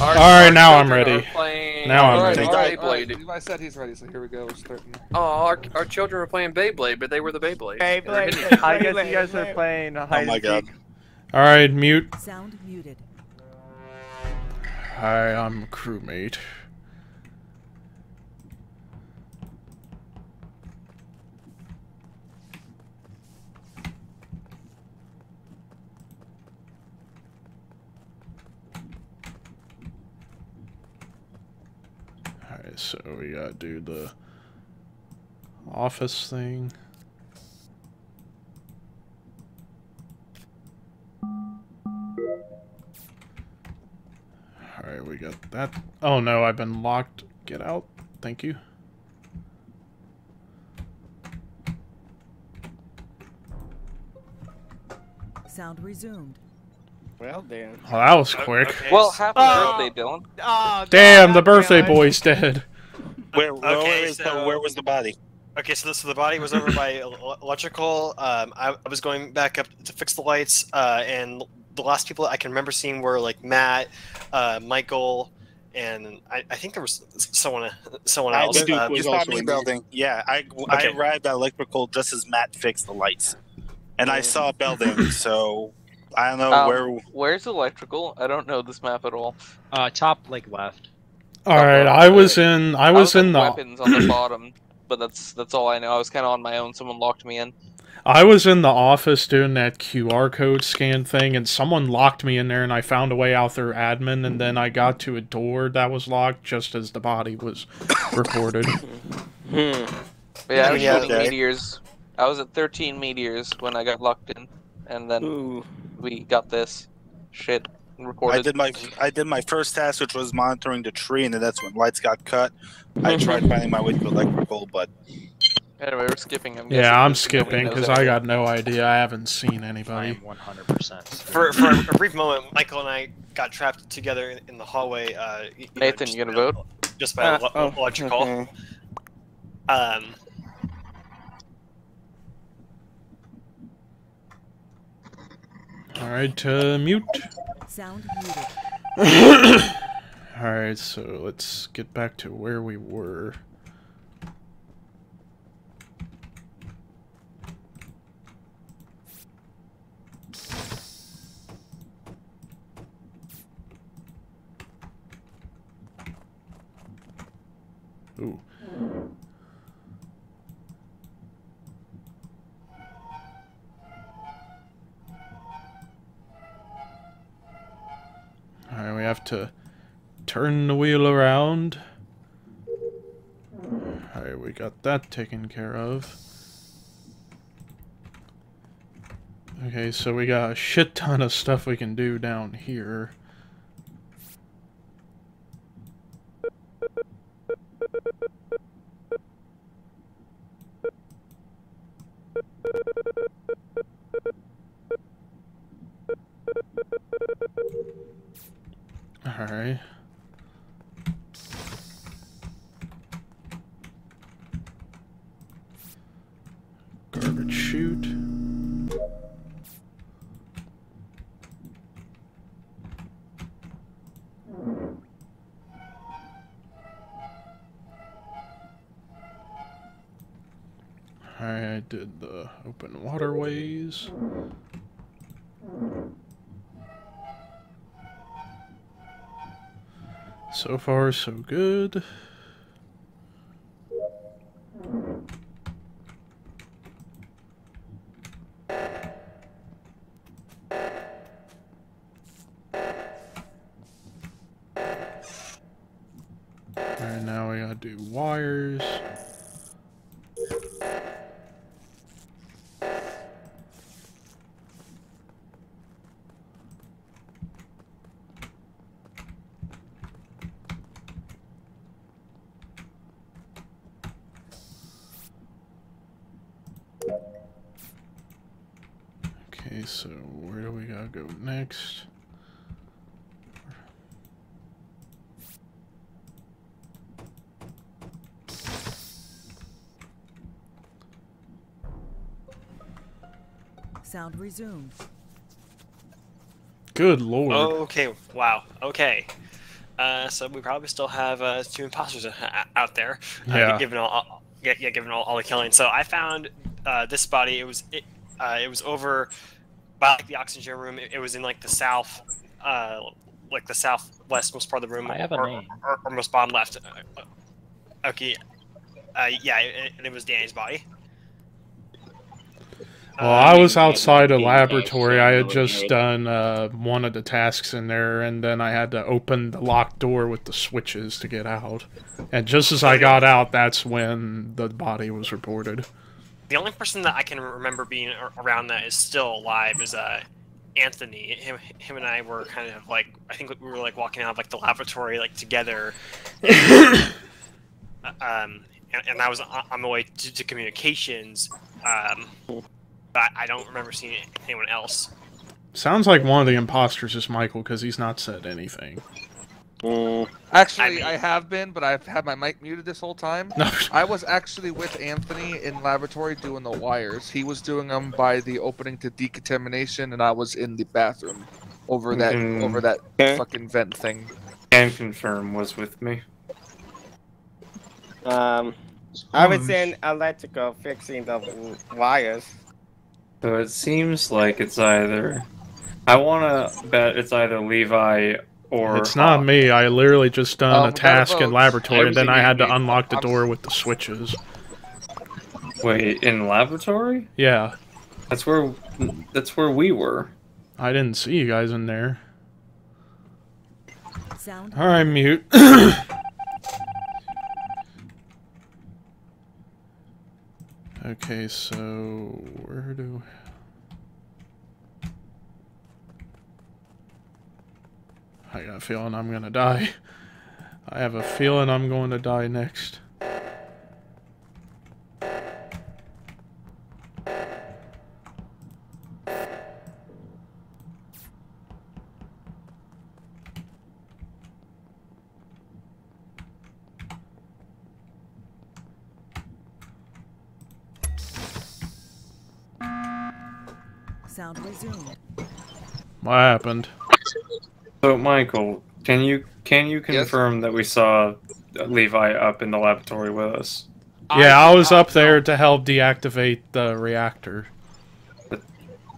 Our, All right, now I'm ready. Now I'm ready. All right, all Beyblade. right. Levi said he's ready, so here we go. We're starting. Oh, our, our children were playing Beyblade, but they were the Beyblade. They Beyblade. I guess you guys are playing oh hide Oh my and god. All right, mute. Sound muted. Hi, I'm crewmate. Alright, so we gotta do the office thing. Alright, we got that. Oh no, I've been locked. Get out. Thank you. Sound resumed. Well, damn. Oh, that was quick. Okay, Well, s- happy Oh. birthday, Dillon. Oh, Damn, the birthday damn boy's dead. Where, where, Okay, is the- so- where was the body? Okay, so the, so the body was over by electrical. Um, I, I was going back up to fix the lights, uh, and the last people I can remember seeing were like Matt, uh, Michael, and I, I think there was someone someone I else. did- Uh, you saw me Belding. Yeah, I, I arrived at electrical just as Matt fixed the lights, and I saw Belding. so I don't know Um, where. Where's electrical? I don't know this map at all. Uh, top like left. All right, I was in. I was in the. weapons on the bottom, but that's that's all I know. I was kind of on my own. Someone locked me in. I was in the office doing that QR code scan thing, and someone locked me in there, and I found a way out through admin, and then I got to a door that was locked just as the body was reported. But yeah, I was Yeah, shooting okay. meteors. I was at 13 meteors when I got locked in, and then Ooh. We got this shit I recorded. did my I did my first task, which was monitoring the tree, and then that's when lights got cut. I tried finding my way to electrical, but Anyway, we're skipping. I'm yeah, I'm skipping because I got no idea. I haven't seen I anybody. am 100%. for for a brief moment, Michael and I got trapped together in, in the hallway. Uh, y- you know, Nathan, just, you gonna uh, vote? Just by Uh, ele- oh, electrical. okay. Um, All right, uh, mute. Sound muted. All right, so let's get back to where we were. Ooh. Alright, we have to turn the wheel around. Alright, we got that taken care of. Okay, so we got a shit ton of stuff we can do down here. So far, so good. Alright, now we gotta do wires. Okay, so where do we gotta go next? Sound resumed. Good lord. okay, wow. Okay. Uh, so we probably still have uh, two imposters uh, out there. Uh, Yeah. Given all, all yeah, yeah, given all, all the killing. So I found uh, this body. It was it, uh, it was over by like the oxygen room. It, it was in like the south, uh, like the southwest most part of the room. I have a or, name. Or, or most bottom left. Uh, Okay. Uh, yeah, it, it was Danny's body. Well, I was outside a laboratory. I had just done uh, one of the tasks in there, and then I had to open the locked door with the switches to get out. And just as I got out, that's when the body was reported. The only person that I can remember being around that is still alive is uh, Anthony. Him, him and I were kind of like I think we were like walking out of like the laboratory like together. Uh, um, and, and I was on on the way to, to communications. Um, but I don't remember seeing anyone else. Sounds like one of the imposters is Michael because he's not said anything. Actually, I mean- I have been, but I've had my mic muted this whole time. No, I was actually with Anthony in laboratory doing the wires. He was doing them by the opening to decontamination, and I was in the bathroom over that Mm. over that Okay. fucking vent thing. And confirm was with me. Um, I was in electrical fixing the wires. So it seems like it's either. I want to bet it's either Levi or. it's not me. I literally just done Um, a task in vote. laboratory, and then I had to Everything unlock the I'm- door with the switches. Wait, in laboratory? Yeah, That's where. That's where we were. I didn't see you guys in there. Sound All right, mute. okay, so where do? I got a feeling I'm gonna die. I have a feeling I'm going to die next. sound resumed. What happened? So Michael, can you can you confirm that we saw Levi up in the laboratory with us? Yeah, I did was not up there know. to help deactivate the reactor.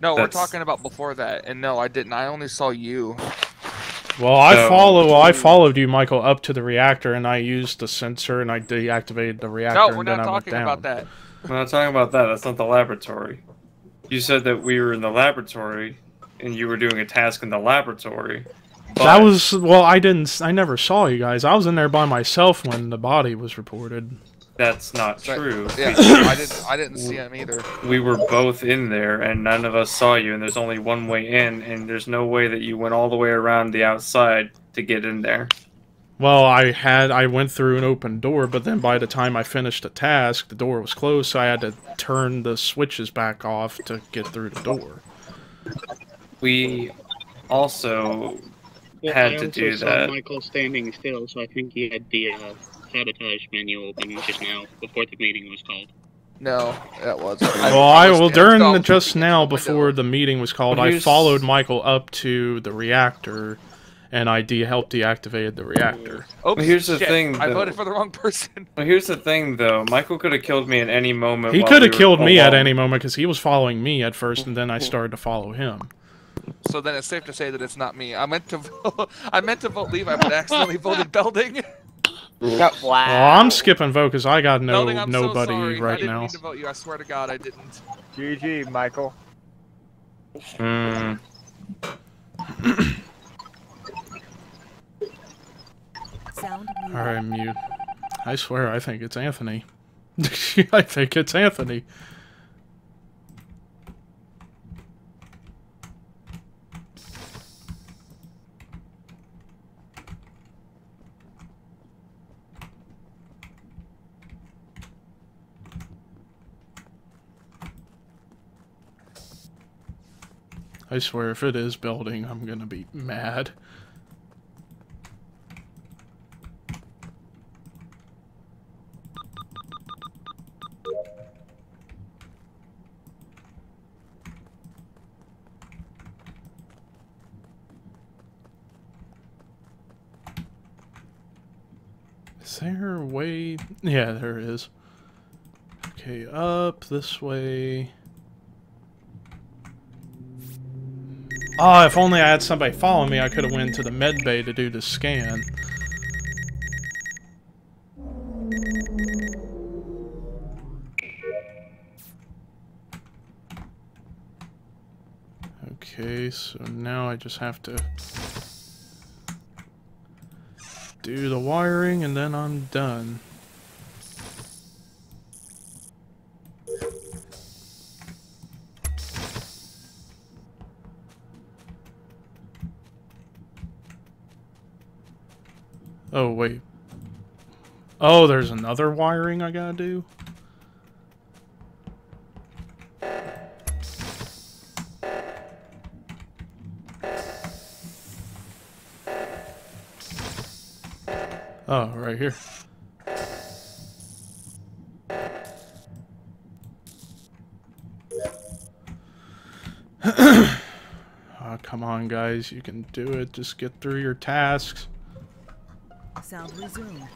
No, we're talking about before that, and no, I didn't. I only saw you. Well, I So- follow. I followed you, Michael, up to the reactor, and I used the sensor, and I deactivated the reactor. No, we're and not then I went talking down. about that. We're not talking about that. That's not the laboratory. You said that we were in the laboratory, and you were doing a task in the laboratory. That was well. I didn't. I never saw you guys. I was in there by myself when the body was reported. That's not Right. true. Yeah, I didn't. I didn't see him either. We were both in there, and none of us saw you. And there's only one way in, and there's no way that you went all the way around the outside to get in there. Well, I had. I went through an open door, but then by the time I finished the task, the door was closed, so I had to turn the switches back off to get through the door. We also Well, had I to do saw that. Michael standing still, so I think he had the uh, sabotage menu open just now before the meeting was called. No, that was. Well, I was well during the just now before the meeting was called, I followed Michael up to the reactor, and I de- helped deactivate the reactor. Oops, Well, here's the shit, thing, I voted for the wrong person. Well, here's the thing, though. Michael could have killed me at any moment. He could have were killed me at any moment because he was following me at first, and then I started to follow him. So then it's safe to say that it's not me. I meant to. Vote, I meant to vote Levi, but accidentally voted Belding. wow. Well, I'm skipping vote because I got no Belding, nobody so sorry. I right didn't now. mean to vote you. I swear to God, I didn't. GG, Michael. Hmm. Sound. All right, mute. I swear, I think it's Anthony. I think it's Anthony. I swear, if it is Belding, I'm gonna be mad. Is there a way? Yeah, there is. Okay, up this way. Ah, if only I had somebody following me, I could have went to the med bay to do the scan. Okay, so now I just have to do the wiring and then I'm done. Oh, wait. Oh, there's another wiring I gotta do? Oh, right here. oh, come on, guys. You can do it. Just get through your tasks. Sound resumed.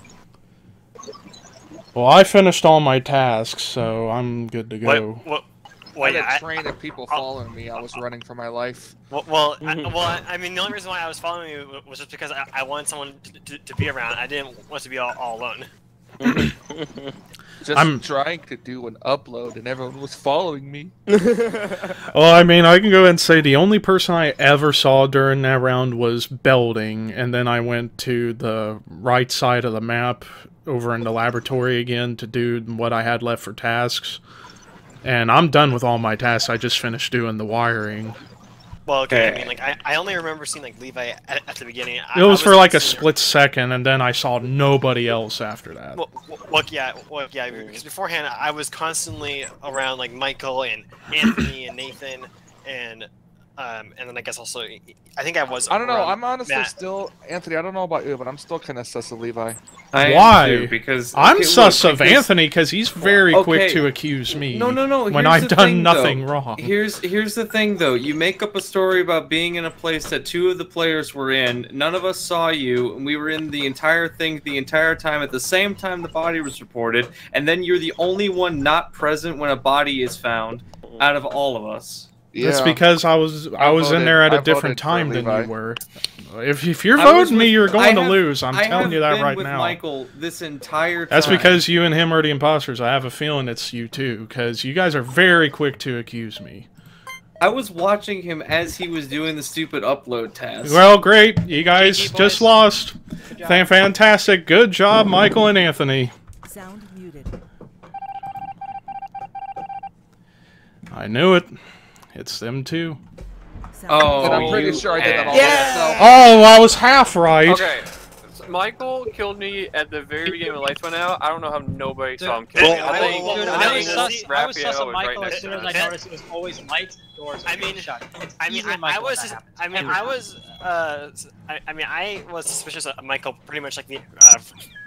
Well, I finished all my tasks, so I'm good to go. What? I Well, had yeah, a I- train of people oh. following me. I was running for my life. Well, well, I, mm-hmm. well, I, I mean, the only reason why I was following you was just because I, I wanted someone to, to, to be around. I didn't want to be all, all alone. Just I'm- trying to do an upload, and everyone was following me. Well, I mean, I can go ahead and say the only person I ever saw during that round was Belding, and then I went to the right side of the map over in the laboratory again to do what I had left for tasks. And I'm done with all my tasks. I just finished doing the wiring. Well, okay, I mean, eh. like, I, I only remember seeing like Levi at, at the beginning. I, It was I for like a split second, and then I saw nobody else after that. Well, well, well, yeah, well, yeah, because beforehand I was constantly around like Michael and Anthony and Nathan and um and then I guess also I think I was. I don't know. I'm honestly Matt. still Anthony. I don't know about you, but I'm still kind of sus of Levi. I am Why? too, because I'm okay, sus look, of because- Anthony because he's very quick to accuse me. No, no, no. When I've the done thing, nothing though. wrong. Here's here's the thing though. You make up a story about being in a place that two of the players were in. None of us saw you, and we were in the entire thing the entire time at the same time the body was reported, and then you're the only one not present when a body is found out of all of us. That's because I was I, I was in there at a I different time than Levi. you were. If if you're I was voting me, you're going I to lose. I'm I telling you that been right with now. Michael this entire time. That's because you and him are the imposters. I have a feeling it's you too, because you guys are very quick to accuse me. I was watching him as he was doing the stupid upload task. Well, great. You guys GG, just boys. lost. Good Fantastic. Good job, Michael and Anthony. Sound muted. I knew it. It's them too. Oh, And I'm pretty sure I did that all Yeah. myself. Oh, I was half right. Okay. Michael killed me at the very beginning when the lights went out. I don't know how nobody saw him kill me. I well, think, well, Dude, I I was think sus, I was sus Raphael of was right Michael as soon as. I noticed it was always lights and doors. I mean, shut. It's I mean, I, I was, that. I mean, I was, uh, I, I mean, I was suspicious of Michael pretty much like the, uh,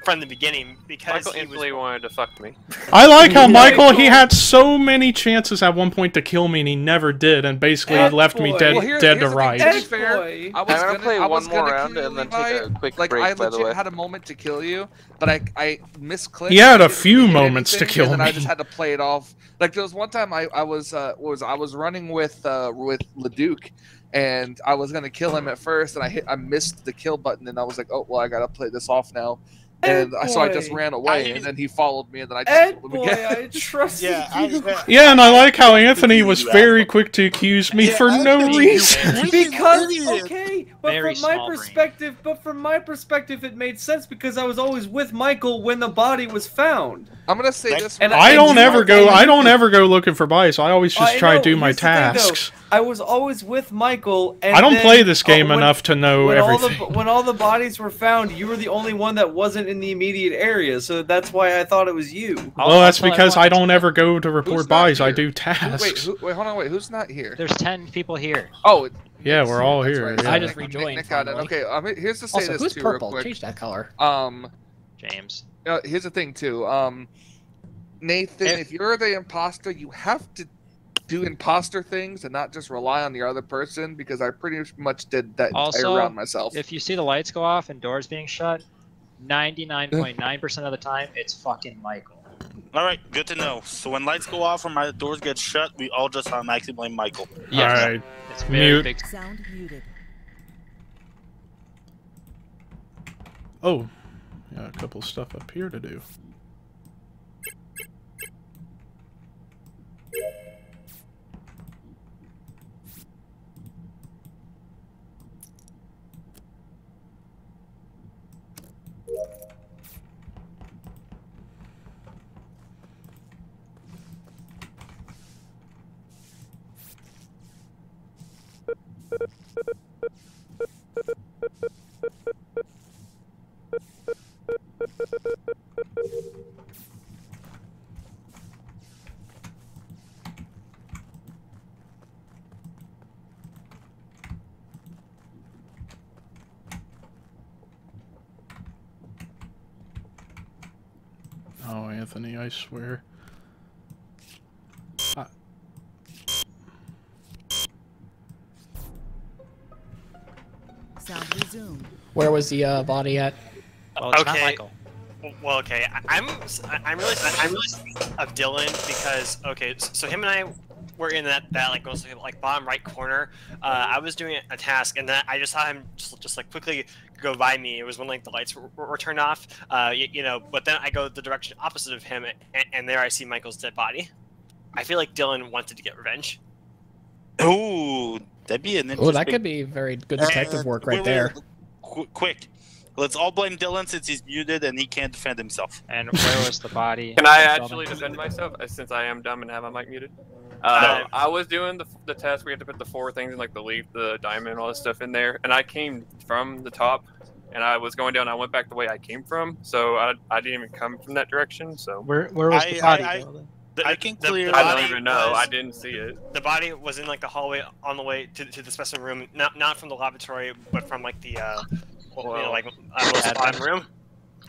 from the beginning because Michael he instantly was. wanted to fuck me. I like how Michael, he had so many chances at one point to kill me and he never did and basically That left me boy. dead, Well, here- dead here's to the thing, right. to be That fair. I was I'm gonna gonna, play I was one more round kill and then Levi. take a quick like break, I by the legit way. had a moment to kill you, but I I misclicked. He had a few moments to anything, kill and then I just had to play it off. Like there was one time I I was uh was I was running with uh with Leduc. And I was gonna kill him at first, and I hit, I missed the kill button, and I was like, "Oh well, I gotta play this off now." And I so I just ran away, I- and then he followed me, and then I just Ed killed him boy, again. I trusted Yeah, I, you. Yeah, and I like how Anthony was very quick to accuse me for no reason. because okay, but Very from my small brain. perspective, but from my perspective, it made sense because I was always with Michael when the body was found. I'm gonna say this. And real I don't ever go. I don't ever go looking for bias. I always just I try know, to do my here's the thing, though. tasks. I was always with Michael. And I don't then, play this uh, game when- enough to know when everything. All the, when all the bodies were found, you were the only one that wasn't in the immediate area, so that's why I thought it was you. I'll- well, I'll that's because I everyone don't ever go to report not buys. I do Who- tasks. Wait, who, wait, hold on, wait. Who's not here? There's ten people here. Oh, it- yeah, we're all here. right. yeah. I just rejoined, Nick got it. Okay, um, here's to say Also, this who's too, purple? real quick. Change that color. Um, James. Uh, here's the thing too. Um, Nathan, If- if you're the imposter, you have to do imposter things and not just rely on the other person because I pretty much did that Also, entire round myself. If you see the lights go off and doors being shut, 99.9% of the time, it's fucking Michael. All right, good to know. So when lights go off or my doors get shut, we all just automatically blame Michael. Yes. Alright. It's very Mute. big. Sound muted. Oh, yeah, a couple stuff up here to do. Oh, Anthony, I swear. I- Where was the uh, body at? Oh, it's not Okay. Michael. Well, okay, I- I'm I'm really I'm really of Dillon because okay, so him and I were in that that like mostly like bottom right corner. Uh, I was doing a task and then I just saw him just, just like quickly go by me. It was when like the lights were, were turned off. Uh, you, you know, but then I go the direction opposite of him and, and there I see Michael's dead body. I feel like Dillon wanted to get revenge. Ooh, that'd be an interesting. Oh, that could be very good detective Uh, work wait, right wait, there. qu- quick, let's all blame Dillon since he's muted and he can't defend himself. And where was the body? Can I actually defend myself uh, since I am dumb and have my mic muted? Uh, I was doing the, the test. We had to put the four things in, like the leaf, the diamond, all this stuff in there, and I came from the top, and I was going down. I went back the way I came from, so I, I didn't even come from that direction. So Where where was I- the body? I- I- Dillon? I can the- clear. the I body don't even know. was- I didn't see it. The body was in like the hallway on the way to, to the specimen room, not not from the laboratory, but from like the uh, well, you know, like bottom room.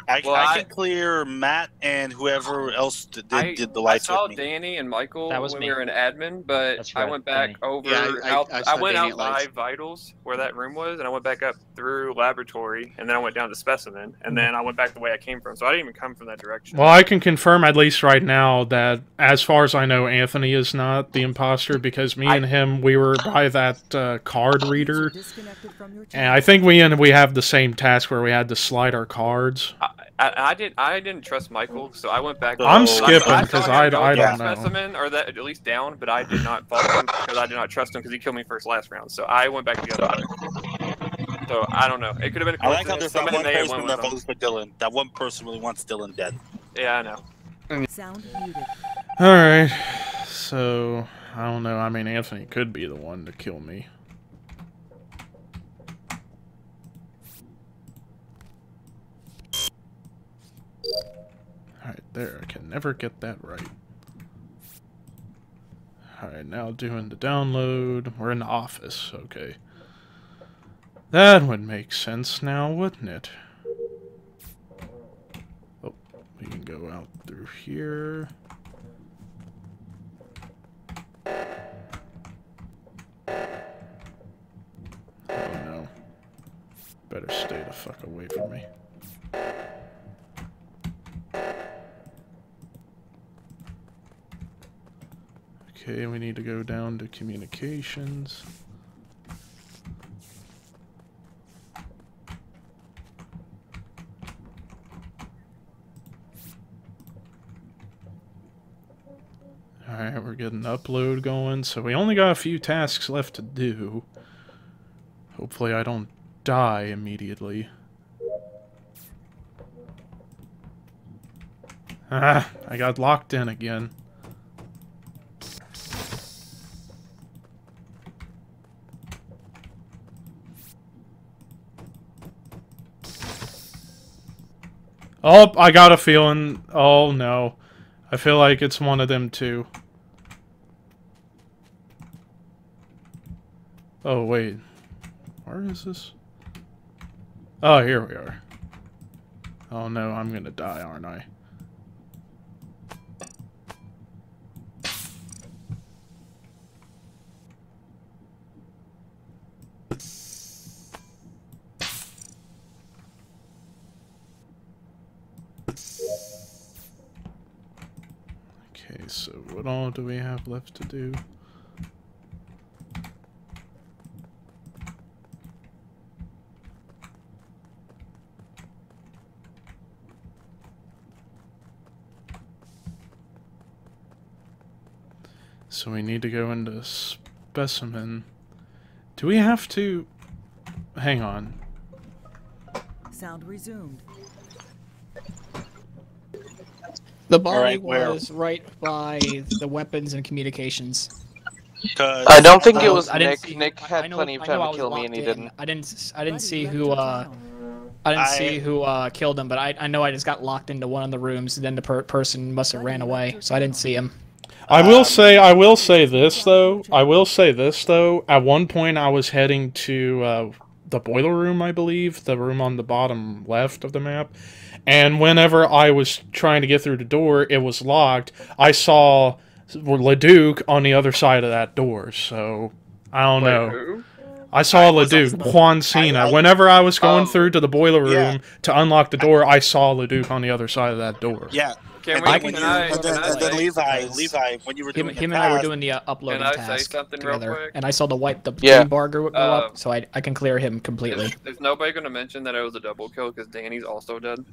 I, Well, I I- can clear Matt and whoever else did, I, did the lights I saw with me. Danny and Michael That was when me. we were in admin, but That's I went back Danny. over. Yeah, I- I- out, I went Danny out at by vitals where that room was, and I went back up through laboratory, and then I went down to specimen, and then I went back the way I came from. So I didn't even come from that direction. Well, I can confirm at least right now that, as far as I know, Anthony is not the imposter because me and him we were by that uh, card reader, Disconnected from your and I think we and we have the same task where we had to slide our cards. I, I didn't. I didn't trust Michael, so I went back. I'm I- skipping I 'cause saw I- him go I don't know. Specimen, or that at least down, but I did not follow him because I did not trust him because he killed me first last round. So I went back to the other way. So I don't know. It could have been. A I like how there's coincidence. that one person that with votes for Dillon. That one person really wants Dillon dead. Yeah, I know. Sound muted. All right, so I don't know. I mean, Anthony could be the one to kill me. There. I can never get that right. All right, now doing the download. We're in the office. Okay. That would make sense now, wouldn't it? Oh, we can go out through here. Oh no. Better stay the fuck away from me. Okay, we need to go down to communications. Alright, we're getting upload going, so we only got a few tasks left to do. Hopefully I don't die immediately. Ah, I got locked in again. Oh, I got a feeling. Oh no. I feel like it's one of them too. Oh, wait. Where is this? Oh, here we are. Oh no, I'm gonna die, aren't I? Okay, so what all do we have left to do? So we need to go into specimen. Do we have to... Hang on. Sound resumed. The body Alright, where- was right by the weapons and communications. I don't think it Uh, was I Nick. see- Nick had know- plenty of time to kill me, and he in. didn't. I didn't. s- I didn't see who. Uh, I didn't see who uh, killed him, but I, I know I just got locked into one of the rooms. And then the per- person must have ran away, so I didn't see him. I will say, I will say this though. I will say this though. At one point, I was heading to uh, the boiler room, I believe, the room on the bottom left of the map. And whenever I was trying to get through the door, it was locked. I saw Leduc on the other side of that door. So I don't Wait, know. who? I saw Leduc, Juan Cena. Whenever I was going oh, through to the boiler room Yeah. to unlock the door, I saw Leduc on the other side of that door. Yeah. Can we- then, can when I- and then, and then Levi, Levi, when you were Him, doing him and I were doing the uh, uploading Can I say task something real together, quick? and I saw the white the Yeah. green bar go, go Uh, up, so I I can clear him completely. Is nobody going to mention that it was a double kill because Danny's also dead?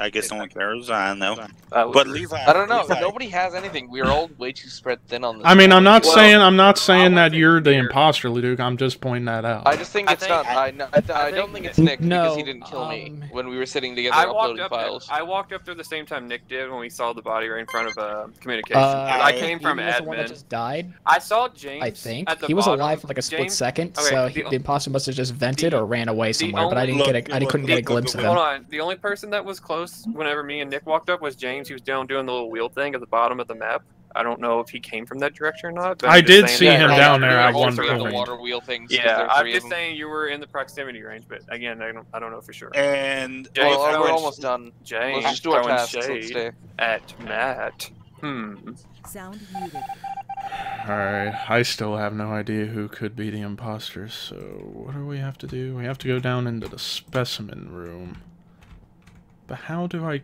I guess no one cares. I don't know. That was But rude. Levi, I don't know. Levi, Nobody has anything. We are all way too spread thin on this. I mean, I'm not Well, saying I'm not saying that you're the here. imposter, Leduc. I'm just pointing that out. I just think I it's think- not. I, I, I, I don't think think it's Nick No, because he didn't kill me um, when we were sitting together I walked uploading up files. there. I walked up there the same time Nick did when we saw the body right in front of uh, communication. Uh, I came from he was the one that just died. I saw James. I think at the he was bottom. alive for like a split James- second, okay, so the- he, the imposter must have just vented or ran away somewhere. But I didn't get Look, a, I couldn't get a glimpse of him. Hold on. The only person that was close whenever me and Nick walked up was James. He was down doing the little wheel thing at the bottom of the map. I don't know if he came from that direction or not. But I did see him down there were at one three of the water wheel things. 'cause there Yeah, I'm just saying you were in the proximity range, but again, I don't, I don't know for sure. and James Well, we're almost done. James Let's just do our throwing tasks. Let's shade stay. at Matt. Hmm. Sound muted. Alright, I still have no idea who could be the imposter, so what do we have to do? We have to go down into the specimen room. But how do I...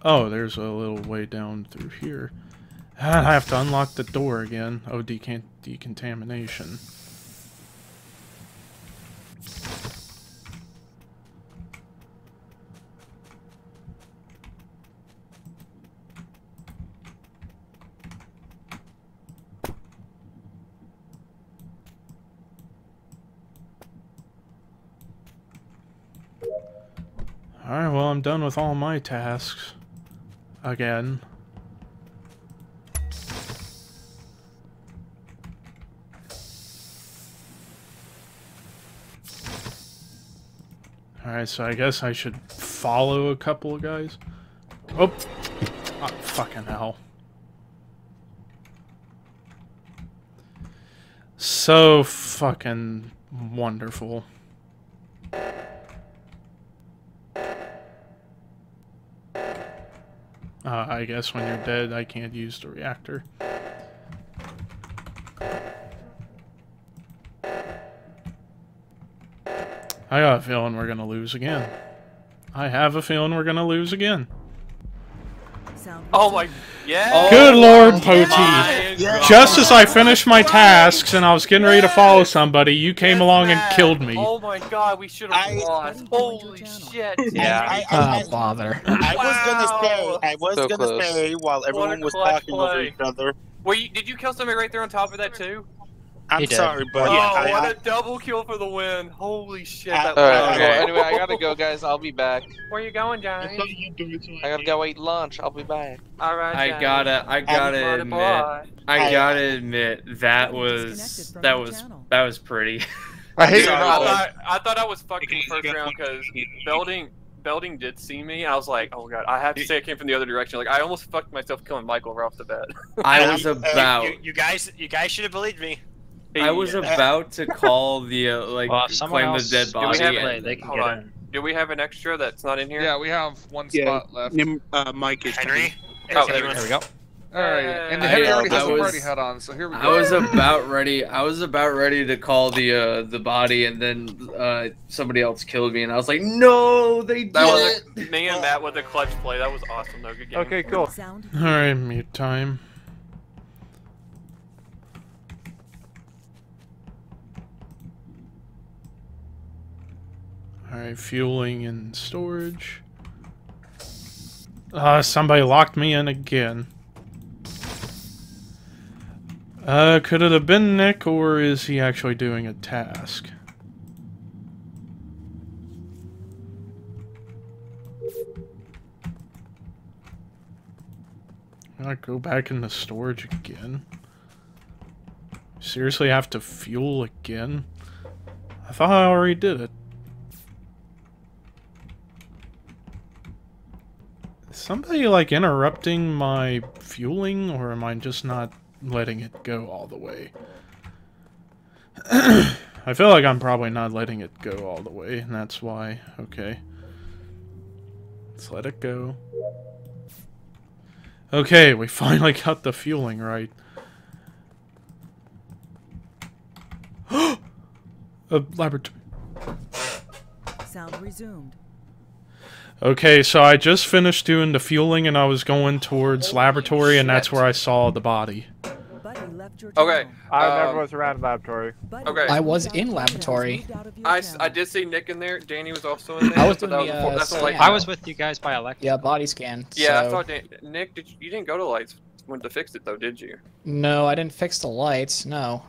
Oh, there's a little way down through here. Ah, I have to unlock the door again. Oh, decant decontamination. Alright, well, I'm done with all my tasks. Again. Alright, so I guess I should follow a couple of guys. Oh! oh fucking hell. So fucking wonderful. Uh, I guess when you're dead, I can't use the reactor. I got a feeling we're gonna lose again. I have a feeling we're gonna lose again. Oh my, yeah. Good lord, my Poti. God. Just as I finished my tasks and I was getting ready to follow somebody, you came along and killed me. Oh my god, we should have I- lost. Holy shit. Yeah. I, I, Ah, bother. I was gonna say, I was So gonna close. say while everyone was clutch talking over each other. Were you, did you kill somebody right there on top of that too? I'm He sorry, but oh, yeah, I, what I, a double kill for the win. Holy shit. Uh, That Alright, Okay. anyway, I gotta go, guys. I'll be back. Where you going, I Johnny? thought you do it so I gotta go eat lunch. I'll be back. Alright, I Johnny. gotta, I gotta Bye, admit. I I- gotta admit that was that was channel. that was pretty. I hate Dude, I thought, I thought I was fucked in the first round because Belding, Belding did see me. I was like, oh god, I have to say it came from the other direction. Like I almost fucked myself killing Michael right off the bat. I was about, You, you guys, you guys should have believed me. I was about to call the uh, like Well, if someone claim the else dead do we body. have have it? and- they can Hold get on. in. Do we have an extra that's not in here? Yeah, we have one Yeah, spot left. Nim, uh, Mike is Henry. Oh, there we There we go. All right, and I- Henry already I has a was- party hat on, so here we go. I was about ready. I was about ready to call the uh, the body, and then uh, somebody else killed me, and I was like, "No, they did That was a, me and Matt with a clutch play. That was awesome though. Good game. Okay, cool. Alright, mute time. Alright, fueling and storage. Uh, somebody locked me in again. Uh, could it have been Nick, or is he actually doing a task? I go back into storage again. Seriously have to fuel again? I thought I already did it. Somebody like interrupting my fueling or am I just not letting it go all the way? I feel like I'm probably not letting it go all the way and that's why. Okay. Let's let it go. Okay, we finally got the fueling right. A laboratory. sound resumed. Okay, so I just finished doing the fueling and I was going towards laboratory and that's where I saw the body. Buddy left your Okay. I um, never was around laboratory. Okay. I was in laboratory. I, I did see Nick in there. Danny was also in there. I was but doing that the, before- uh, that's when, like. I was with you guys by electric. Yeah, body scan. Yeah, I so- thought Dan- Nick. Did you, you didn't go to lights when to fix it though, did you? No, I didn't fix the lights. No.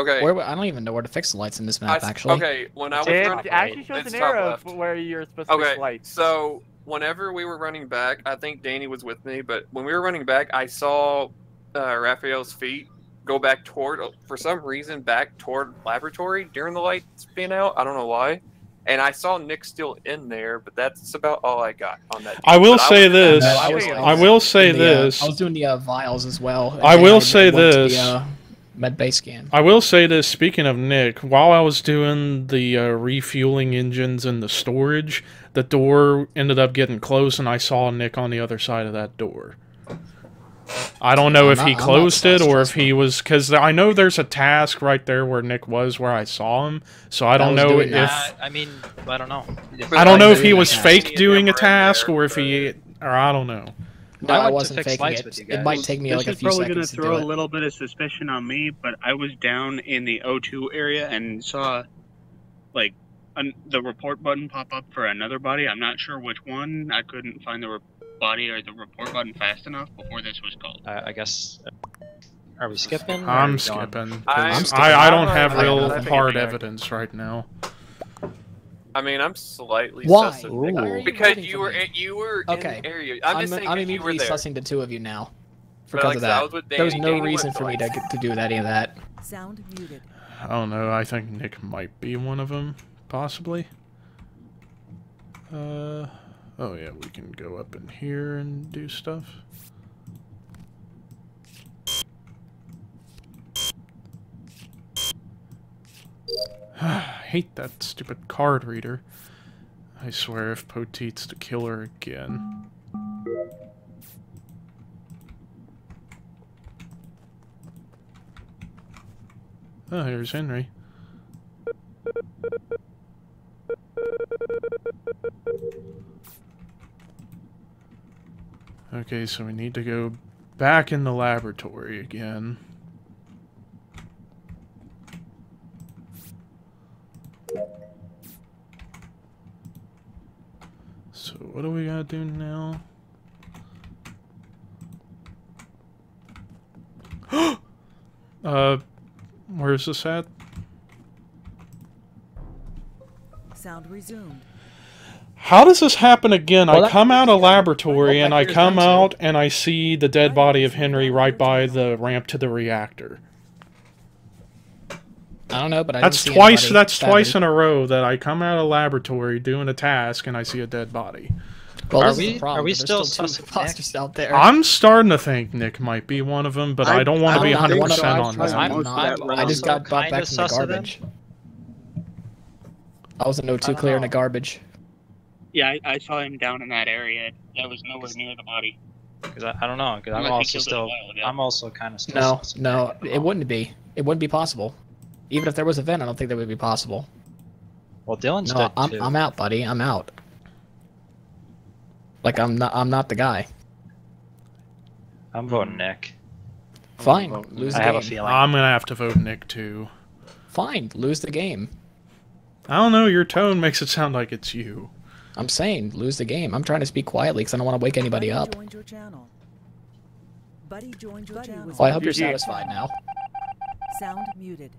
Okay. Where, I don't even know where to fix the lights in this map, s- actually. Okay, when I was It running, actually shows it's an arrow where you're supposed to Okay, fix lights. so whenever we were running back, I think Danny was with me, but when we were running back, I saw uh, Raphael's feet go back toward, for some reason, back toward laboratory during the lights being out. I don't know why. And I saw Nick still in there, but that's about all I got on that. I will But say was- this. No, I was- I will say doing the, uh, this. I was doing the uh, vials as well. I will went say this. The, uh, med base scan. I will say this, speaking of Nick, while I was doing the uh, refueling engines and the storage, the door ended up getting closed and I saw Nick on the other side of that door. I don't know I'm if not- he closed it or if he was because I know there's a task right there where Nick was where I saw him, so I don't was know if that. I mean, I don't know. I don't know if he was fake doing a task or if he or I don't know. No, I I, went to wasn't fix faking lights it. It might take me this like a is probably gonna throw a little bit of suspicion on me, but I was down in the O2 area and saw like an, the report button pop up for another body. I'm not sure which one. I couldn't find the re- body or the report button fast enough before this was called. I, I guess. uh, Are we skipping? I'm we skipping. I'm 'cause skipping. I, I don't have real hard evidence right now. I mean, I'm slightly Why? sus of Why are you because you were me? you were Okay. in the area. I'm, I'm, just saying I'm 'cause you were immediately there. sussing the two of you now. But Because like of I said, I that. was there was no Danny reason went for me to, to do any of that. Sound muted. I don't know. I think Nick might be one of them, possibly. Uh, oh yeah, we can go up in here and do stuff. I hate that stupid card reader. I swear if Poteet's the killer again. Oh, here's Henry. Okay, so we need to go back in the laboratory again. So what do we gotta do now? uh, where's this at? Sound resumed. How does this happen again? Well, I come out of laboratory and I come out and I see the dead body of Henry right by the ramp to the reactor. I don't know, but I That's didn't see twice. anybody That's stabbed twice in a row that I come out of a laboratory doing a task and I see a dead body. Well, Are we- problem. are we still still sussing two imposters out there? I'm starting to think Nick might be one of them, but I, I- don't want to be 100 percent on that. I'm not. that I just got brought back from the sus of them. garbage. I was a no two don't clear in the garbage. Yeah, I, I saw him down in that area. That was nowhere near the body. Because I, I don't know. Because I'm Unless he also killed it a still. I'm also kind of still. No, no, it wouldn't be. It wouldn't be possible. Even if there was a vent, I don't think that would be possible. Well, Dillon's No, dead I'm, too. I'm out, buddy. I'm out. Like I'm not. I'm not the guy. I'm voting Nick. Fine, lose the I have a game. feeling. I'm gonna have to vote Nick too. Fine, lose the game. I don't know. Your tone makes it sound like it's you. I'm saying lose the game. I'm trying to speak quietly because I don't want to wake anybody up. Joined your channel. Buddy joined your channel. Well, I hope you're satisfied now. Sound muted.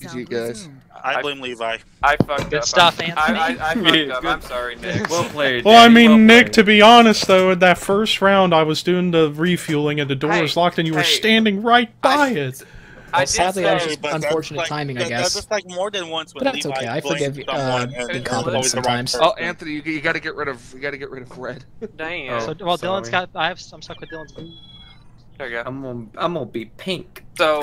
GG, Sound guys. I blame Levi. I fucked Good up. stuff, I'm- Anthony. I, I, I fucked Yeah, up. good. I'm sorry, Nick. Well played. Well, I mean, well Nick, played. to be honest, though, in that first round, I was doing the refueling and the door was locked, and you were standing right by it. I Well, did sadly, that was just unfortunate like- timing, I that- guess. That's just like more than once when But that's Levi okay, I forgive, uh, someone and it's incompetence always the wrong sometimes. Oh, Anthony, you, you got to get rid of you got to get rid of red. Damn. Oh. So, well, sorry. Dillon's got. I have. I'm stuck with Dillon's. There you go. I'm gonna, I'm gonna be pink. So,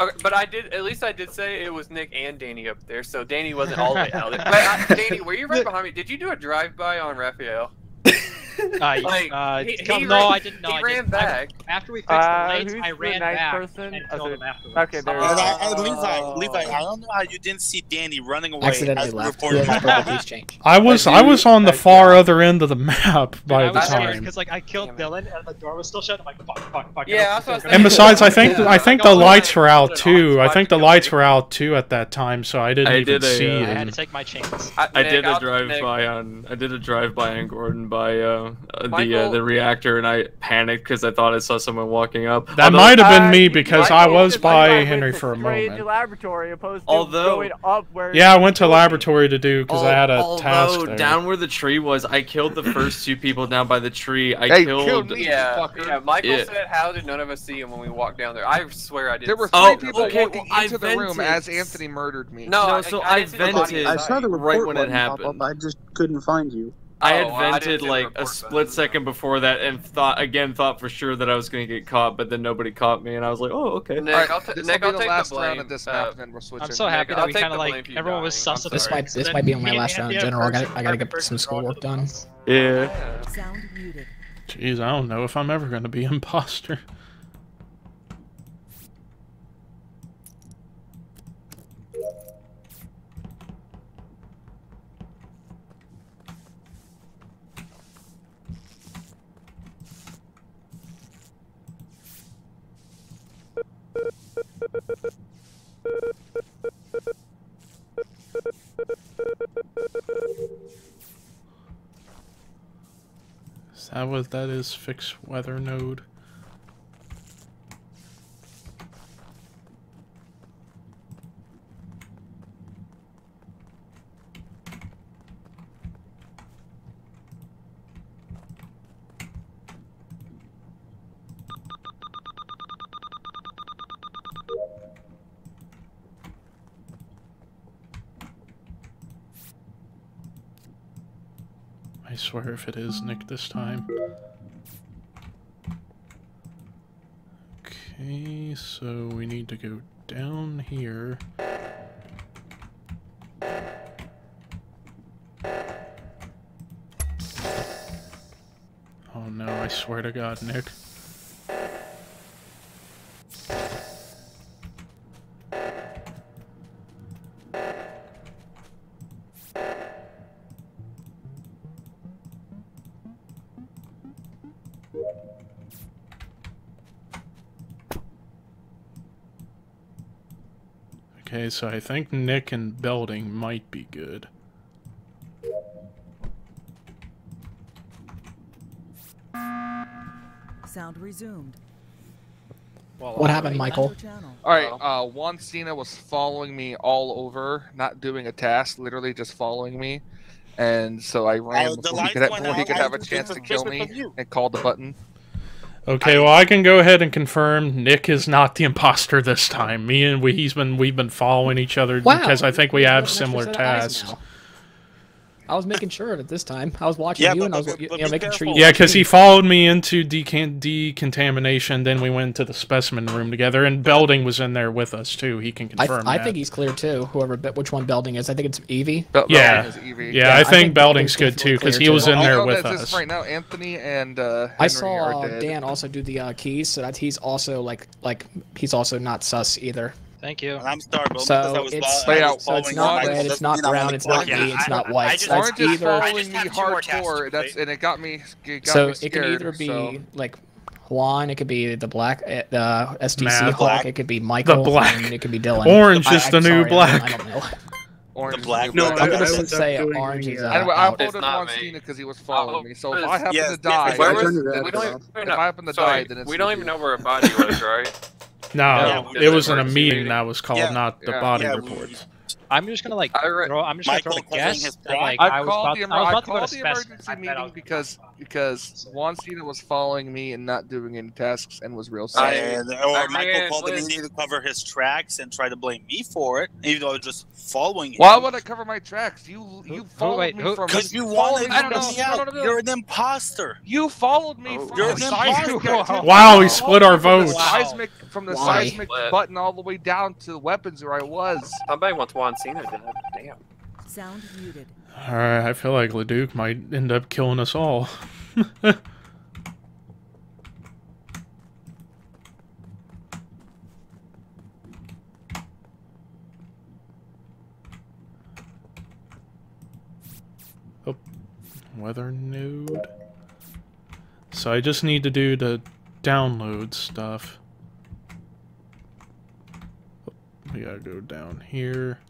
okay, but I did. At least I did say it was Nick and Danny up there. So Danny wasn't all the way out there. But I, uh, Danny, were you right behind me? Did you do a drive-by on Raphael? Uh, Like, uh, he- come- he no, ran- I didn't. No, he I ran didn't. I- back. after we fixed Uh, the lights, I ran nice back person? and Oh, killed so- him afterwards. okay, there And we I, go. and Levi, Oh. Levi, I don't know how you didn't see Danny running away Accidentally as we left. reported Yeah, my probably body. keys change. I was I was on the far other end of the map by I the time. because like I killed Dillon and the door was still shut. I'm like, fuck, fuck, fuck. Yeah, that's what I was And besides, I think I think the lights were out too. I think the lights were out too at that time, so I didn't even see uh, I had to take my chance. I, I did a I'll- drive Nick, by on I did a drive by on Gordon by uh, uh, the uh, the reactor and I panicked because I thought I saw someone walking up. That Although- might have been me because Michael I was by Henry to for a Strange moment. laboratory opposed to Although- going up where. Yeah, I went to laboratory to do because I had a Al- task although there. down where the tree was, I killed the first two people down by the tree. I Hey, killed. killed me. Yeah, yeah. Michael Yeah. said, "How did none of us see him when we walked down there?" I swear I didn't. There were see three Oh, people okay, walking well, I into the room as Anthony murdered me. No, No, I, so I, I didn't see the body vented. I saw the Right report when it happened. I just couldn't find you. I had Oh, well, I didn't vented see the like a split button. second before that and thought again thought for sure that I was gonna get caught, but then nobody caught me and I was like, oh okay. Nick, Alright, I'll, t- this Nick, will I'll the take last the blame. round of this uh, map, and then we're switching. I'm so happy Nick, that I'll we kind of like for you everyone was dying. sus I'm This might this then might be on my last round in general. I gotta I gotta get some schoolwork done. Yeah. Sound muted. Jeez, I don't know if I'm ever going to be imposter. Is that what that is? Fix weather node. I swear if it is Nick this time. Okay, so we need to go down here. Oh no, I swear to god, Nick. Okay, so I think Nick and Belding might be good. Sound resumed. What happened, Michael? All right, uh, Juan Cena was following me all over, not doing a task, literally just following me, and so I ran Oh, before he could, have, before he could have a chance to kill me and called the button. Okay, well I can go ahead and confirm Nick is not the imposter this time. Me and we, he's been we've been following each other Wow. because I think we have That's an extra similar set of tasks. Now. I was making sure that this time I was watching Yeah, you but- and I was but- you but know, be making sure you. Yeah, because he followed me into decan- decontamination. Then we went to the specimen room together, and Belding was in there with us too. He can confirm. I that. think he's clear too. Whoever, which one Belding is? I think it's Evie. Bel- Yeah. Evie. Yeah, I think Belding's good too because he was too. in I there know with us. right now, Anthony and uh, I saw uh. Dan also do the uh, keys, so that he's also like like he's also not sus either. Thank you. And I'm Starbull So I was, it's I was so it's following not red, it's Doesn't not mean I'm brown, it's not clock. me, it's not I white. just- That's Orange is either following me have two hardcore. That's and it got me. It got so me it scared, can either be so. like Juan, it could be the black, uh, the SDC Matt. Hawk, Black. it could be Michael, the black. and it could be Dillon. Orange I- is the new sorry, I don't- black. I don't know. Orange The black- No. I'm gonna I say up orange is uh, uh, Anyway, I out. voted on. Cena because he was following me. So if I happen Yes, to die, yes, Where I was, we don't, If if I happen to so die, then it's we don't even know where a body was, right? No, Yeah, it was in a meeting meeting. that was called, Yeah. not the Yeah. body Yeah, reports. I'm just gonna like I re- throw. I'm just gonna Michael throw a guess. that, like, I I was called about, the, I was I to go to the emergency meeting I'll- because because Juan Cena was following me and not doing any tasks and was real I- sad. And, or I Michael ran called the with- meeting to cover his tracks and try to blame me for it, even though I was just following him. Why would I cover my tracks? You you followed wait, me who- from Because you followed wanted me to from get the- me out. You're an imposter. You followed me Oh. from You're the an seismic. imposter. Wow, he split our followed me from the votes. Seismic, from the Why? seismic Split. button all the way down to the weapons where I was. Somebody wants Juan Cena dead. Damn. Sound muted. Alright, I feel like Leduc might end up killing us all. oh, weather node. So I just need to do the download stuff. Oh, We gotta go down here.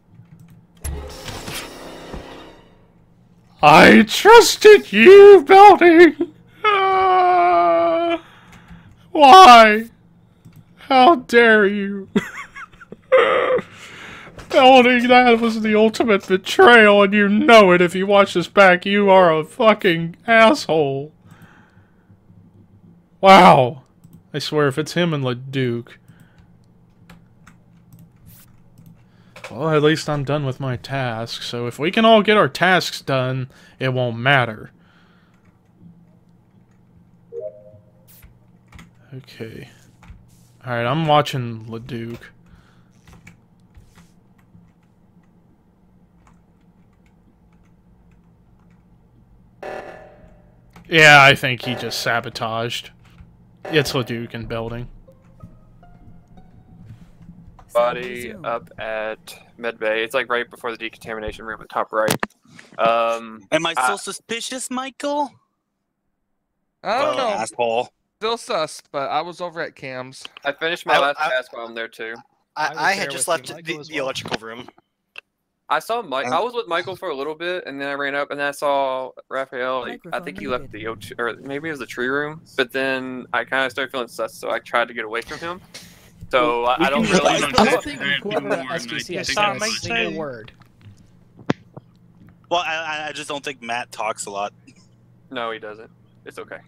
I trusted you, Belding! Ah, why? How dare you? Belding, that was the ultimate betrayal, and you know it if you watch this back. You are a fucking asshole. Wow. I swear, if it's him and Leduc. Well, at least I'm done with my task, so if we can all get our tasks done, it won't matter. Okay. Alright, I'm watching Leduc. Yeah, I think he just sabotaged. It's Leduc and Belding. Body up at Medbay. It's like right before the decontamination room at top right. Um, Am I still I- suspicious, Michael? I don't Oh, know. Asshole. Still sus, but I was over at Cam's. I finished my I- last I- task while I'm there too. I, was I, had just left you, the, Michael, as the electrical room. I saw Mike. I was with Michael for a little bit, and then I ran up, and then I saw Raphael. Like, I think he left the O2, or maybe it was the tree room. But then I kind of started feeling sus, so I tried to get away from him. So I, We I don't can really. rely on I that. don't think I have whoever more, at I SDC think has said a single word. Well, I, I just don't think Matt talks a lot. No, he doesn't. It's okay.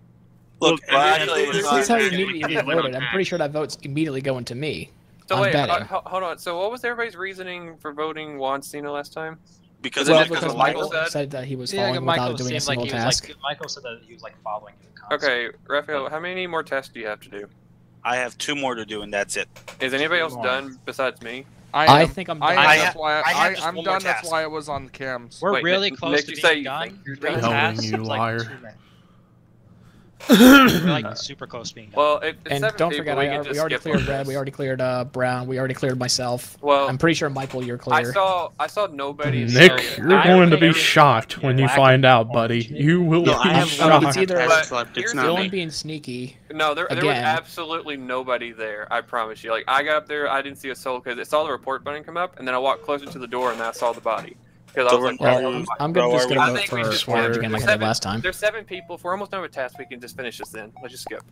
Look, Look, uh, actually, this is how you immediately get voted. I'm pretty sure that vote's immediately going to me. So I'm wait, uh, hold on. So what was everybody's reasoning for voting Juan Cena last time? because Well, because because Michael Michael said? said? that he was Yeah, following Michael without doing a seemed like single he was task. like Michael said that he was like following you constantly. Okay, Raphael, how many more tests do you have to do? I have two more to do, and that's it. Is anybody else Wow. done besides me? I am- think I'm done. am, I that's why I, I have just I'm one more done. That's why I was on the cams. We're Wait, really Nick- close Nick, to you say, done. You're Three done? Telling you, it's like liar. two minutes. We're like super close to being done. Well, if it's And don't people, forget, we I, we already cleared Red, we already cleared uh, Brown, we already cleared myself. Well, I'm pretty sure Michael, you're clear. I saw I saw nobody. Nick, so you're I going to be it's- shocked when you find out, buddy. You will No, I be have It's shocked. either task But. It's here's not the Dillon being sneaky. No, there, there was absolutely nobody there. I promise you. Like I got up there, I didn't see a soul because I saw the report button come up, and then I walked closer to the door, and then I saw the body. Because I So was we're- like, Well, I'm, my- I'm gonna just are we- gonna I vote think for we just Orange skip. again like I Seven- did last time. There's seven people. If we're almost done with tasks, we can just finish this then. Let's just skip.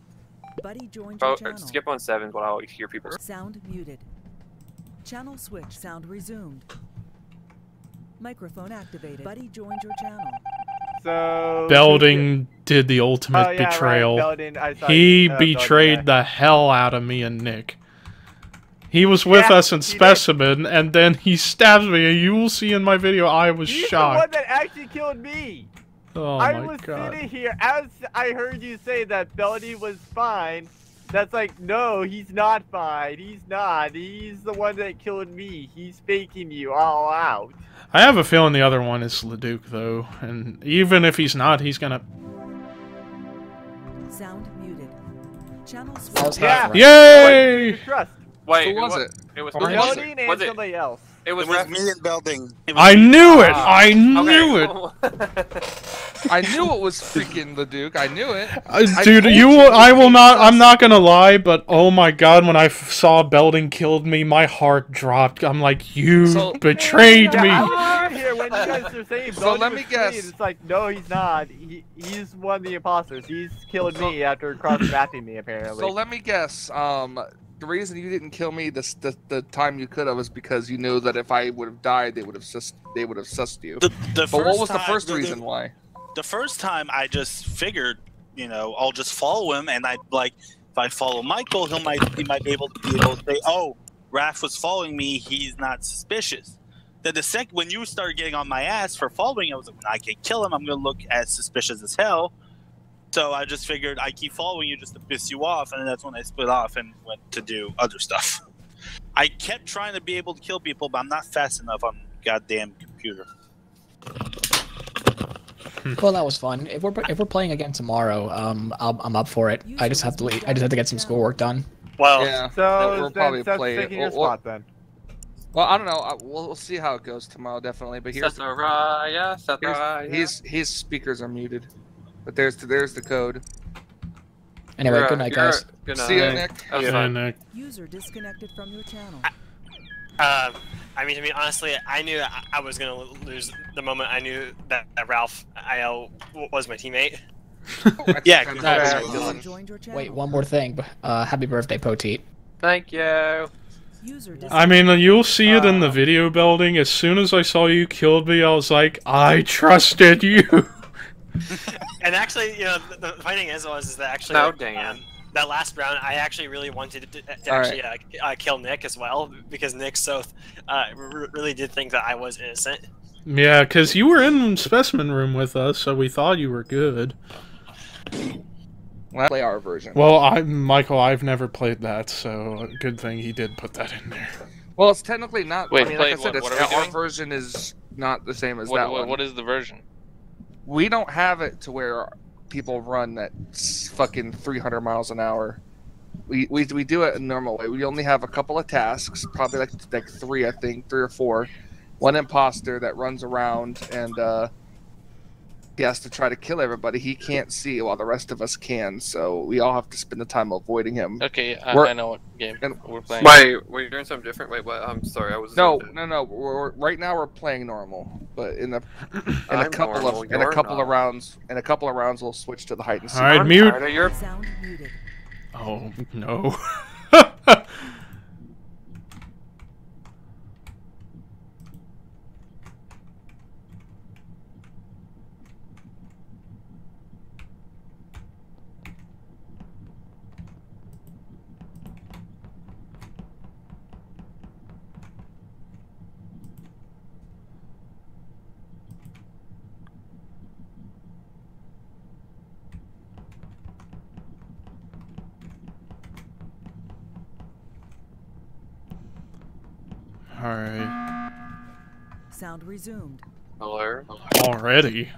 Buddy joined your Oh, channel. skip on seven, but I'll hear people. Sound muted. Channel switch. Sound resumed. Microphone activated. Buddy joined your channel. So Belding did the ultimate Oh, yeah, right, betrayal. Belding, I he you, uh, Belding betrayed there. the hell out of me and Nick. He was with Yeah, us in he did. Specimen, and then he stabs me, and you will see in my video I was He's the one that actually killed me. Oh I my was god. sitting here as I heard you say that Belly was fine. That's like, no, he's not fine. He's not. He's the one that killed me. He's faking you all out. I have a feeling the other one is Leduc, though, and even if he's not, he's gonna. Sound muted. Channel I was switch. half right. Yay! Trust. Wait, Who was it? It was Orange? who was Belly it? and Was it? somebody else. It was, It was me and Belding. I knew it! I knew okay. it! I knew it was freaking the Duke. I knew it. Uh, I dude, you, you will, I will not. I'm not gonna lie, but oh my god, when I f- saw Belding killed me, my heart dropped. I'm like, you So- betrayed me. I was sitting here when you guys were saying So let was me clean. guess. It's like, no, he's not. He, he's one of the imposters. He's killed So- me after cross-mapping me, apparently. So let me guess. Um, the reason you didn't kill me this the, the time you could have was because you knew that if I would have died, they would have sus- they would have sussed you. The, the But what was the first the- the- reason why? the first time I just figured, you know, I'll just follow him, and I like if I follow Michael, he might he might be able to be able to say, oh, Raph was following me, he's not suspicious. Then the second when you started getting on my ass for following, I was like, I can kill him. I'm gonna look as suspicious as hell. So I just figured I keep following you just to piss you off, and that's when I split off and went to do other stuff. I kept trying to be able to kill people, but I'm not fast enough on goddamn computer. Well, that was fun. If we're if we're playing again tomorrow, um, I'm, I'm up for it. I just have to leave. I just have to get some schoolwork done. Well, Yeah, So we'll then probably Seth's play it. taking your Well, well- spot then. Well, I don't know. I, we'll, we'll see how it goes tomorrow, definitely. But here's Sathariah, here's Sathariah. his his speakers are muted. But there's there's the code. Anyway, You're, good night, you're- guys. Good night. See ya, Nick. That was Yeah, fun. Nick. User disconnected from your channel. Uh, I mean, to be honestly, I knew I, I was gonna lose the moment I knew that, that Ralph IL was my teammate. Yeah, Kind of Nice. bad, User Dillon. joined your channel. Wait, one more thing. Uh, happy birthday, Poteet. Thank you. User I mean, you'll see it in the video Belding. As soon as I saw you killed me, I was like, I trusted you. And actually, you know, the, the funny thing is was is that actually No, like, Dan. um, that last round, I actually really wanted to, to All actually uh, uh, kill Nick as well because Nick so uh, r- really did think that I was innocent. yeah, because you were in specimen room with us, so we thought you were good. Well, play our version. Well, I, Michael, I've never played that, so good thing he did put that in there. Well, it's technically not. Wait, I mean, play like I said, what- it's, what our doing? version is not the same as What, that what, one. what is the version? We don't have it to where people run at fucking 300 miles an hour. We, we, we do it a normal way. We only have a couple of tasks, probably like like three, I think, three or four. One imposter that runs around and uh, he has to try to kill everybody. He can't see while the rest of us can, so we all have to spend the time avoiding him. Okay, I, We're- I know what game and- we're playing. Wait, were you doing something different? Wait, what? I'm sorry, I was. No, no, no. We're, we're- right now we're playing normal, but in the in a I'm couple normal, of in a you're couple not. of rounds, in a couple of rounds, we'll switch to the hide and seek. All right, mute. your Oh no. All right. Sound resumed. Hello. Already.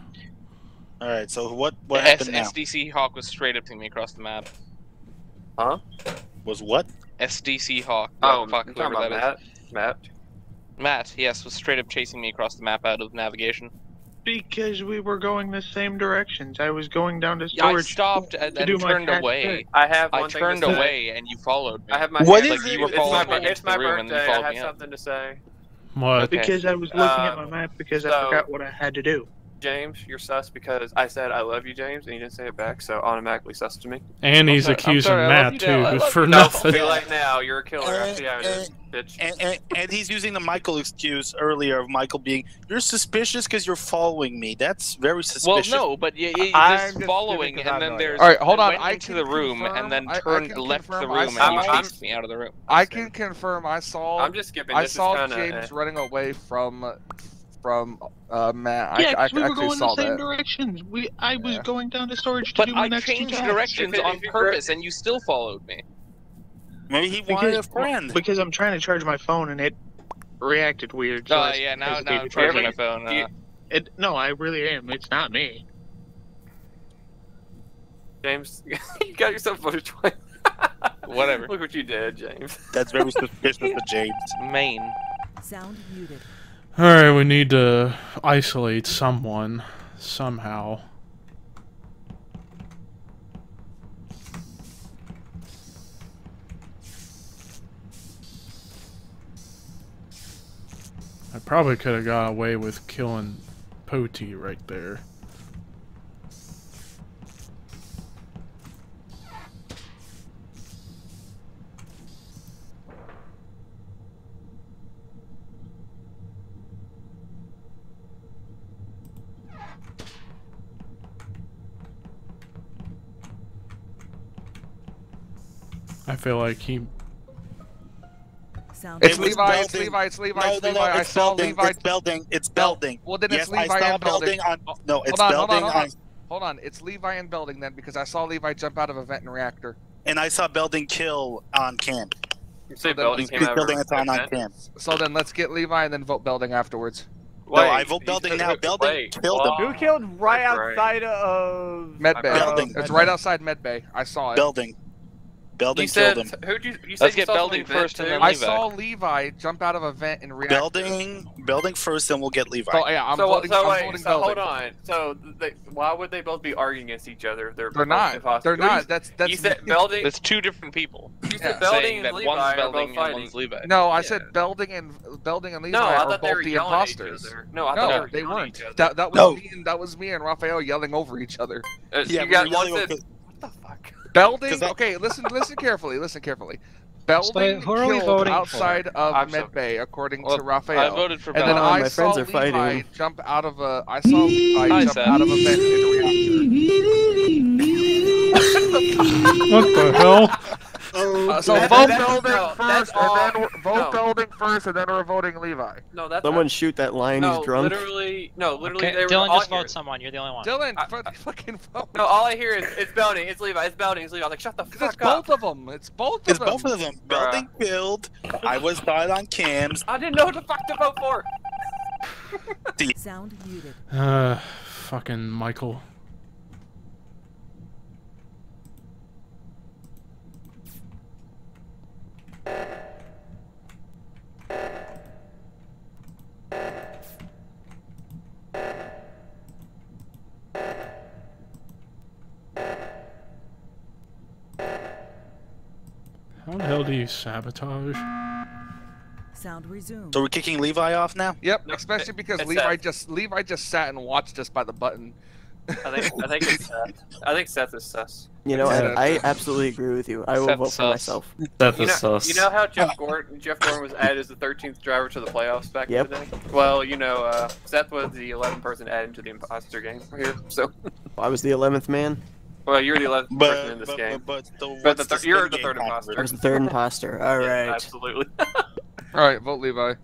All right. So what what The S- happened now? SDC Hawk was straight up to me across the map. Huh? Was what? SDC Hawk. Oh, fuck, you're talking whoever about that is. Matt. Matt. Matt, yes, was straight up chasing me across the map out of navigation. Because we were going the same directions. I was going down to Yeah, I stopped and, to and do my turned away. thing. I have I thing turned to say. away and you followed me. I have my. What hand- is like it? you were It's following my, me it's my the and birthday. you I followed have me in. something to say. What? Okay. Because I was looking at Uh, my map because I forgot what I had to do. James, you're sus because I said I love you, James, and you didn't say it back, so automatically sus to me. And he's I'm accusing sorry, I love Matt you, Dale. I too love for. No, nothing. too late now. You're a killer. I Uh, see how it is, bitch. And, and, and he's using the Michael excuse earlier of Michael being, "You're suspicious because you're following me." That's very suspicious. Well, suspicious. no, but you, you I'm just just following, stupid 'cause I and then there's. All right, hold I on, went I into can the room confirm- and then I- I turned can left the room and saw- he chased me out of the room. I can confirm I saw. I'm just skipping. I saw James eh. running away from from uh, Matt. Yeah, I, I 'cause we were actually going the same that. directions. We, I was Yeah. going down to storage to But do my I next two changed directions on purpose, and you still followed me. Maybe he wanted a friend. because I'm trying to charge my phone and it reacted weird. so Oh I yeah, now now I'm for a charging my phone. Uh, It, no, I really am. It's not me. James, you got yourself voted twice. Whatever. Look what you did, James. That's very suspicious of James. Maine. Sound muted. Alright, we need to isolate someone. Somehow. I probably could have got away with killing Poti right there. I feel like he Sound It's It was Levi. It's. Levi. It's Levi. No, it's no, Levi. no, I it's saw Belding. Levi. It's Belding. It's No, Belding. Well, then yes, it's Levi I saw and Belding. on. No, it's hold on, hold on, hold on. on. Hold on. It's Levi and Belding then because I saw Levi jump out of a vent and reactor. And I saw Belding kill on cam. You say then Belding let's came out Belding it's on on event? cam. So then let's get Levi and then vote Belding afterwards. No, I vote you Belding now. who- Belding wait, killed him. Who killed right that's right. outside of Medbay. Belding. It's right outside Medbay. I saw it. Belding. Belding You said killed him. who'd you? You said Let's you get saw Belding first and too? then I saw Levi jump out of a vent and react. Belding. Belding first, then we'll get Levi. So yeah, I'm so, voting. so I'm wait, voting so Belding. hold on. So they, why would they both be arguing against each other? They're, They're both not. imposters. They're not. That's that's. you said Belding. It's two different people. You said Belding saying and Levi one's are Belding both and fighting. one's Levi. No, I Yeah. said Belding and Belding and Levi No, I are thought they both were the yelling at each imposters. other. No, I No, thought they were they yelling at weren't. each other. That that was No. me and that was me and Raphael yelling over each other. Uh, Yeah, you we got one said, what the fuck? Belding. 'Cause I- Okay, listen, listen carefully. Listen carefully. Belding who are killed voting for? outside of I'm so- Medbay, according Well, to I voted for and then Belding. I my saw friends are Levi fighting. jump out of a. I saw Levi Hi, jump Seth. out of a vent in a reactor. What the hell? Uh, so vote Belding no, first, and then vote no. Belding first, and then we're voting Levi. No, that's Someone not, shoot that lion. no, He's drunk. literally, no, literally Okay, they were Dillon, all just here. vote someone. You're the only one. Dillon, I- fu- fucking vote. No, all I hear is it's Belding, it's Levi, it's Belding, it's Levi. I'm like, shut the fuck it's up. both of them. It's both It's of them. It's both of them. Belding killed. I was died on cams. I didn't know what the fuck to vote for. Sound muted. Uh, fucking Michael. How the hell do you sabotage? Sound resumed. So we're kicking Levi off now. Yep, especially because it's Levi Seth. just Levi just sat and watched us by the button. I think I think it's Seth. I think Seth is sus. You know, Yeah. I, I absolutely agree with you. I will Seth vote for sus. myself. That You is know, sus. you know how Jeff Gordon Jeff Gordon was added as the 13th driver to the playoffs back Yep. in the day? Well, you know, uh, Seth was the 11th person added to the imposter game here. So, I was the 11th man. well, you're the 11th person in this but, game. but, but, the, But the thir- you're the third imposter. I was the third imposter. All Yeah, right. absolutely. All right, vote Levi.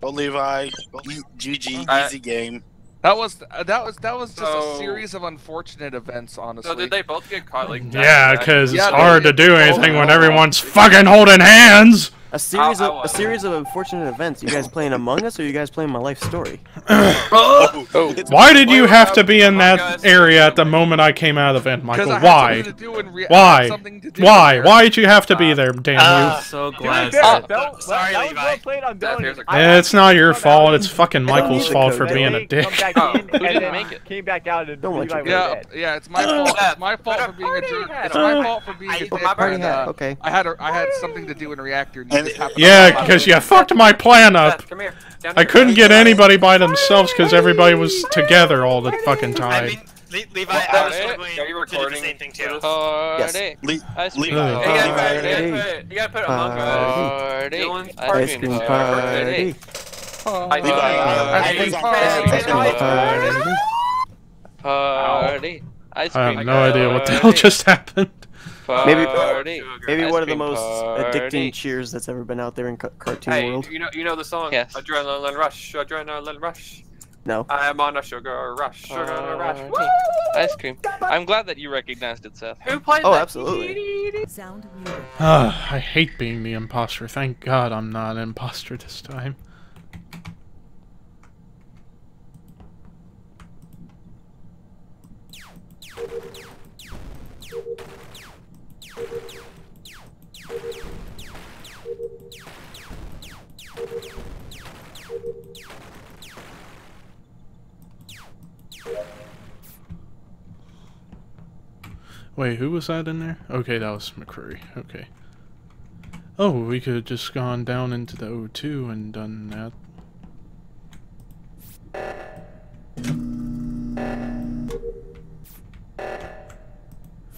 Vote Levi, E- GG, I- easy game. That was uh, that was that was just So- a series of unfortunate events, honestly. so did they both get caught like? Yeah, to back? because Yeah, it's hard to do anything when everyone's fucking holding hands. A series I of a series of unfortunate events. You guys playing Among Us, or you guys playing my life story? Oh, it's- Why did you have uh, to be in that area at the moment I came out of the vent, Michael? Why? something to do in rea- I had Why? something Why? Why did you have to be there, damn Ah, you? so glad. be Uh, Bel- well, sorry, that Levi. well played on Seth, Bellamy. here's a- I Eh, It's not your fault. It's fucking Michael's fault for being a dick. Oh, who didn't make it? Came back out and Don't Levi was Yeah, dead. yeah, it's my fault. It's my fault for being a party jerk. It's my fault for being I- a dick. my party and, hat, uh, okay. I had a, I had something to do in reactor. And It just happened Yeah, because you fucked my plan up. Seth, come here. Down I couldn't get anybody by themselves because everybody was together all the fucking time. Le- Levi, Well, I was Are you struggling to do the recording? same thing too. Party. Le- Ice Levi. cream Uh, Hey, you gotta put- party. you gotta put- you gotta put among us. Party. Dillon's Ice party. Ice cream Party. party. Party. Levi, Ice cream party. Party. Party. Ice I cream have no idea what the hell party. just happened. Maybe, Party. maybe Ice one of the most party. addicting cheers that's ever been out there in ca- cartoon Hey, world. you know, you know the song Yes. Adrenaline Rush, Adrenaline Rush. No. I am on a sugar rush, sugar rush. Party. Ice cream. I'm glad that you recognized it, Seth. Who plays Oh, that? absolutely. Sound muted. Ah, I hate being the imposter. Thank God I'm not an imposter this time. Wait, who was that in there? Okay, that was McCreary. Okay. Oh, we could have just gone down into the O2 and done that.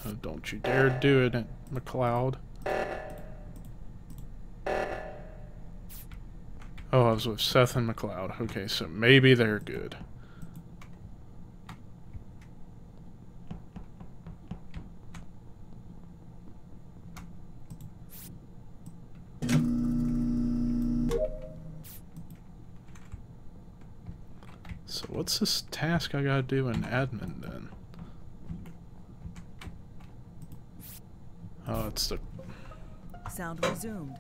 Oh, don't you dare do it, McLeod. Oh, I was with Seth and McLeod. Okay, so maybe they're good. What's this task I gotta do in admin then? Oh, it's the Sound resumed.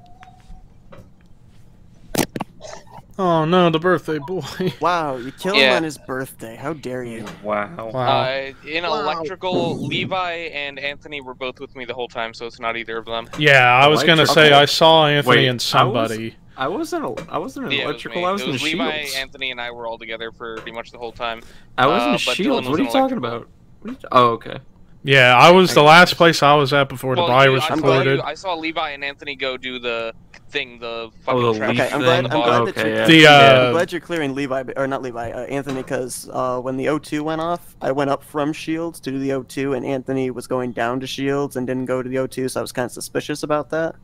Oh no, the birthday boy. Wow, you killed him on his birthday. How dare you? Wow. Wow. Uh, in electrical, Levi and Anthony were both with me the whole time, so it's not either of them. Yeah, I was gonna say Okay. I saw Anthony Wait, and somebody. I wasn't. I wasn't in Yeah, it was electrical. I was it in Levi, shields. Anthony, and I were all together for pretty much the whole time. I was Uh, in shields. Dillon What are you talking about? You, oh, okay. Yeah, I was the last place I was at before the Well, body you- was I saw, reported. you, I saw Levi and Anthony go do the thing, the fucking Oh, the trash Okay, I'm thing glad, on I'm the glad bottom. that Okay, you're, yeah. The, yeah, uh, I'm glad you're clearing Levi, or not Levi, uh, Anthony, because uh, when the O2 went off, I went up from Shields to do the O2, and Anthony was going down to Shields and didn't go to the O2, so I was kind of suspicious about that.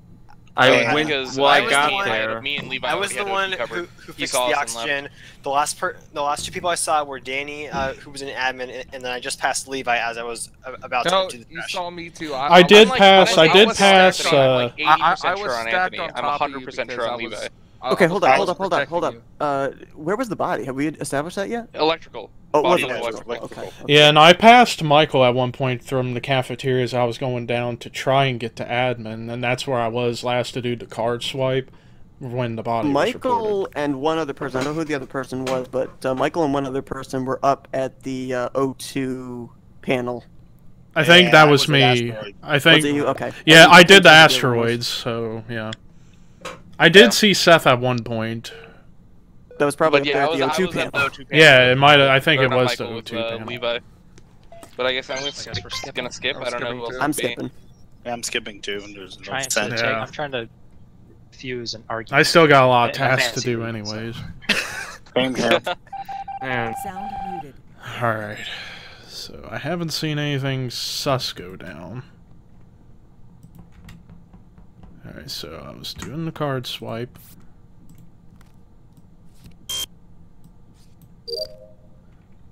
I Yeah, went. because Well, I I was got the one- there. Me and Levi I was the one who, covered. who fixed the us and left. oxygen. The last per, the last two people I saw were Danny, uh, who was an admin, and, and then I just passed Levi as I was uh, about to No, empty the you saw me too. I did I'm like- pass- I'm I did pass, stacked on- I'm like uh, 80% I- I- I sure on Anthony. on I'm top of you 100% sure on I was- Levi. I Okay, hold I up, hold was up, hold up, hold up. Uh, where was the body? Have we established that yet? Electrical. Oh, it was was electrical. electrical. Okay. Yeah, and I passed Michael at one point from the cafeteria as I was going down to try and get to admin, and that's where I was last to do the card swipe when the body was. Michael and one other person. I don't know who the other person was, but uh, Michael and one other person were up at the uh, O2 panel. I think Yeah, that was was me. I think. Was it you? Okay. Yeah, I I did the that's what the other one was. asteroids, so yeah. I did Yeah. see Seth at one point. That was probably yeah, I there was, at I the was O2 at the. O2 panel. Yeah, it might. I think Or it was Michael, the it was, O2 uh, panel. Levi. But I guess I'm I guess we're skipping. gonna skip. I'm I don't know who else I'm be. skipping. Yeah, I'm skipping too, and there's no trying to sense. take, Yeah. I'm trying to fuse and argue. I still got a lot of tasks to do, anyways. Same here. Man. Sound muted. All right. So I haven't seen anything sus go down. All right. So I was doing the card swipe.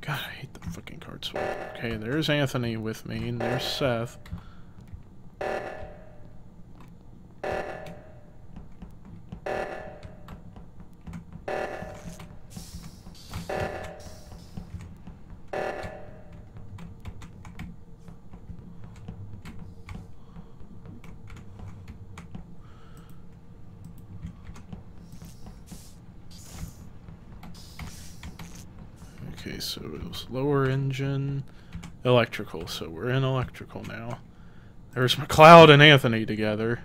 God, I hate the fucking card swipe. Okay, there's Anthony with me, and there's Seth. Lower engine, electrical. So we're in electrical now. There's McLeod and Anthony together.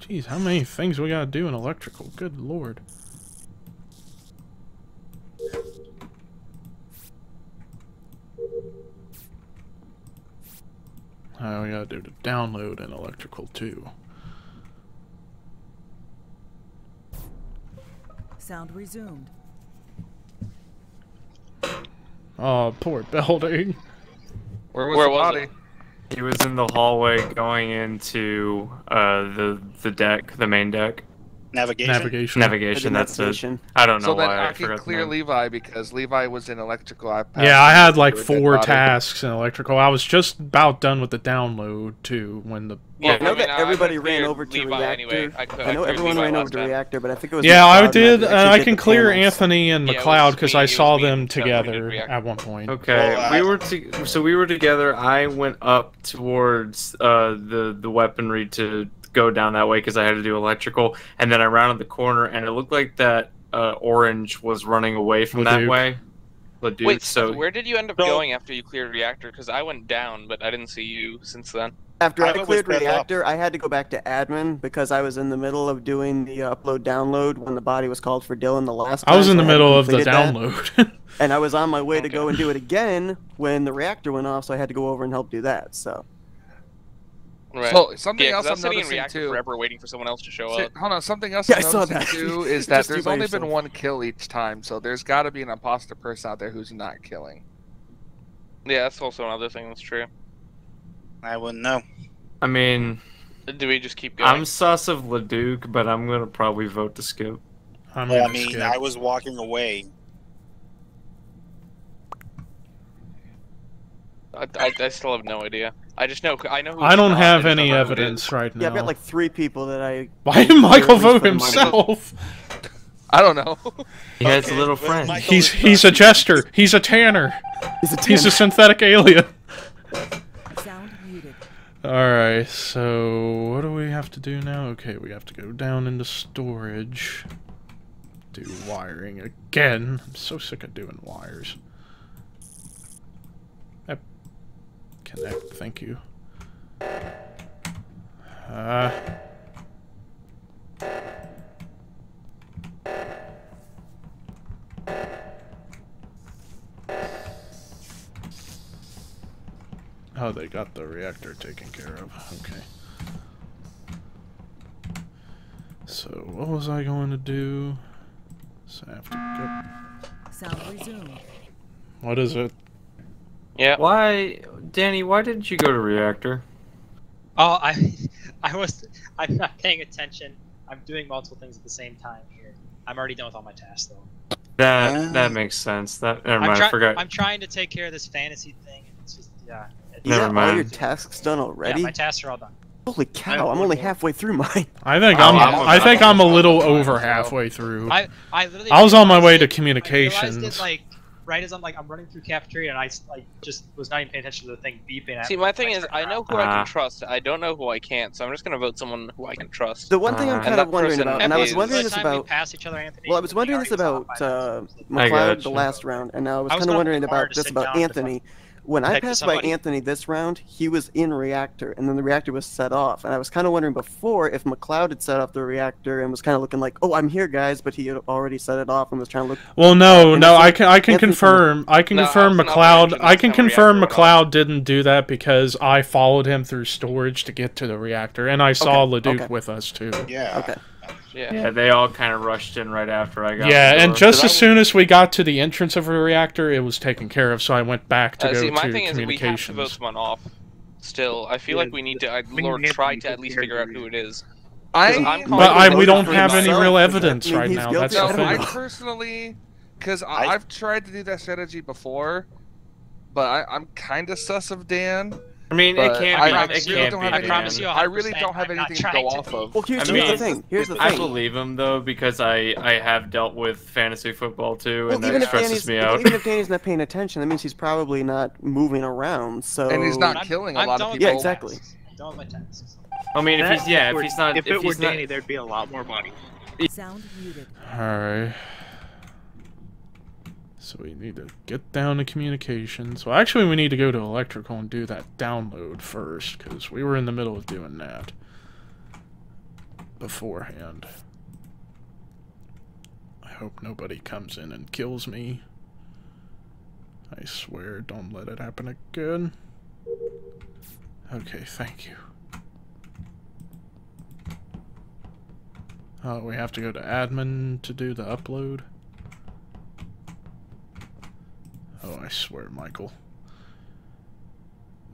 Jeez, how many things we gotta do in electrical? Good lord. Oh, we gotta do the download and electrical too. Sound resumed. Oh, poor Belding. Where was Where the was body? He was in the hallway going into uh, the the deck, the main deck. Navigation. Navigation. Navigation. That's navigation. it. I don't know so then I, I, can clear. Levi because Levi was in electrical. I Yeah, I had like to a dead four tasks in electrical. I was just about done with the download too when the. Yeah, I know mean, that everybody cleared ran over to Levi reactor. anyway. I cou- I know I everyone Levi ran over to time. reactor, but I think it was. Yeah, I McLeod and did. actually Uh, I can clear panels. Anthony and Yeah, it McLeod because I saw them and Trevor who did together at one point. Okay, we were so we were together. I went up towards uh, the the weaponry to go down that way because I had to do electrical, and then I rounded the corner, and it looked like that uh, orange was running away from that way. Leduc, Wait, so where did you end up So- going after you cleared reactor? Because I went down, but I didn't see you since then. After I I, cleared split up. reactor, I had to go back to admin because I was in the middle of doing the upload download when the body was called for Dillon the last time. I was in the hadn't middle of the download. and I was on my way to go and do it again when the reactor went off, so I had to go over and help do that. So Right. So something yeah, 'cause else I I'm was sitting in noticing reactor too. forever waiting for someone else to show Si- up. Hold on, something else Yeah, I'm I saw noticing that. too is that there's by only been one kill each time, so there's got to be an imposter person out there who's not killing. Yeah, that's also another thing that's true. I wouldn't know. I mean, Do we just keep going? I'm sus of Leduc, but I'm gonna probably vote to skip. I'm Well, I mean, skip. I was walking away. I, I, I still have no idea. I just know I know. Who's I don't not, have I any don't know who it evidence right now. yeah, I've got like three people that I. Why did Michael at vote put in my- himself? I don't know. He has a little friend. He's he's a jester. He's a tanner. He's a, He's a synthetic alien. Sound muted. Alright, so what do we have to do now? Okay, we have to go down into storage. Do wiring again. I'm so sick of doing wires. Connect, thank you. Uh, oh, they got the reactor taken care of. Okay. So, what was I going to do? So I have to Sound resumed. What is it? Yeah. Why, Danny? Why didn't you go to reactor? Oh, I, I was, I'm not paying attention. I'm doing multiple things at the same time here. I'm already done with all my tasks though. That Ah. that makes sense. That never I'm, mind. I forgot. I'm trying to take care of this fantasy thing, and it's just yeah. It's, Never got all your tasks done already? Yeah, my tasks are all done. Holy cow! I'm only halfway through mine. I think Oh, I'm. I'm- I think I'm a little over halfway through. I, I literally. I was on my way to it- I realized communications. it like right as I'm like I'm running through cafeteria, and I s- like just was not even paying attention to the thing beeping. See, my and thing is, turned I know who I Ah. can trust. I don't know who I can't, so I'm just gonna vote someone who I can trust. The one thing I'm Uh, kind of wondering about, and I was wondering this about. pass each other, Anthony, Well, I was wondering this about uh, then, McLeod the last round, and I was I was kind of wondering about to this about down to Anthony. When I passed by. Anthony this round, he was in reactor, and then the reactor was set off. And I was kind of wondering before if McLeod had set off the reactor and was kind of looking like, "Oh, I'm here, guys," but he had already set it off and was trying to look. Well, no, And no, I can I can Anthony- confirm. I can No, confirm was McLeod. I can confirm reactor McLeod didn't do that because I followed him through storage to get to the reactor, and I saw Okay, Leduc okay. with us too. Yeah. Okay. Yeah. Yeah, they all kind of rushed in right after I got. Yeah, and door. just 'Cause as I- soon as we got to the entrance of the reactor, it was taken care of. So I went back to Uh, go see, my to thing is, we have to vote communications. someone off. Still, I feel Yeah, like we need to, I, we Lord, try to at least figure out who it is. I, I'm but I, we don't have any myself. real evidence right now. guilty That's the thing. I personally, because I- I've tried to do that strategy before, but I, I'm kind of sus of Dan. I mean, but it can't I be. promise it you, can't don't be. have I promise you, I really don't have I'm anything to trying go to off be- of. Well, here's, I here's the thing. Here's the thing. I thing. believe him though because I I have dealt with fantasy football too, and even that stresses me out. even if Danny's not paying attention, that means he's probably not moving around. So And he's not I'm- killing a I'm lot of people. Yeah, exactly. Done with my tasks. I mean, if he's yeah, if he's not, if if it were he's Danny, there'd be a lot more bodies. Sound muted. Alright. So we need to get down to communications. Well, actually, we need to go to electrical and do that download first, because we were in the middle of doing that beforehand. I hope nobody comes in and kills me. I swear, don't let it happen again. Okay, thank you. Oh, we have to go to admin to do the upload. Oh, I swear, Michael.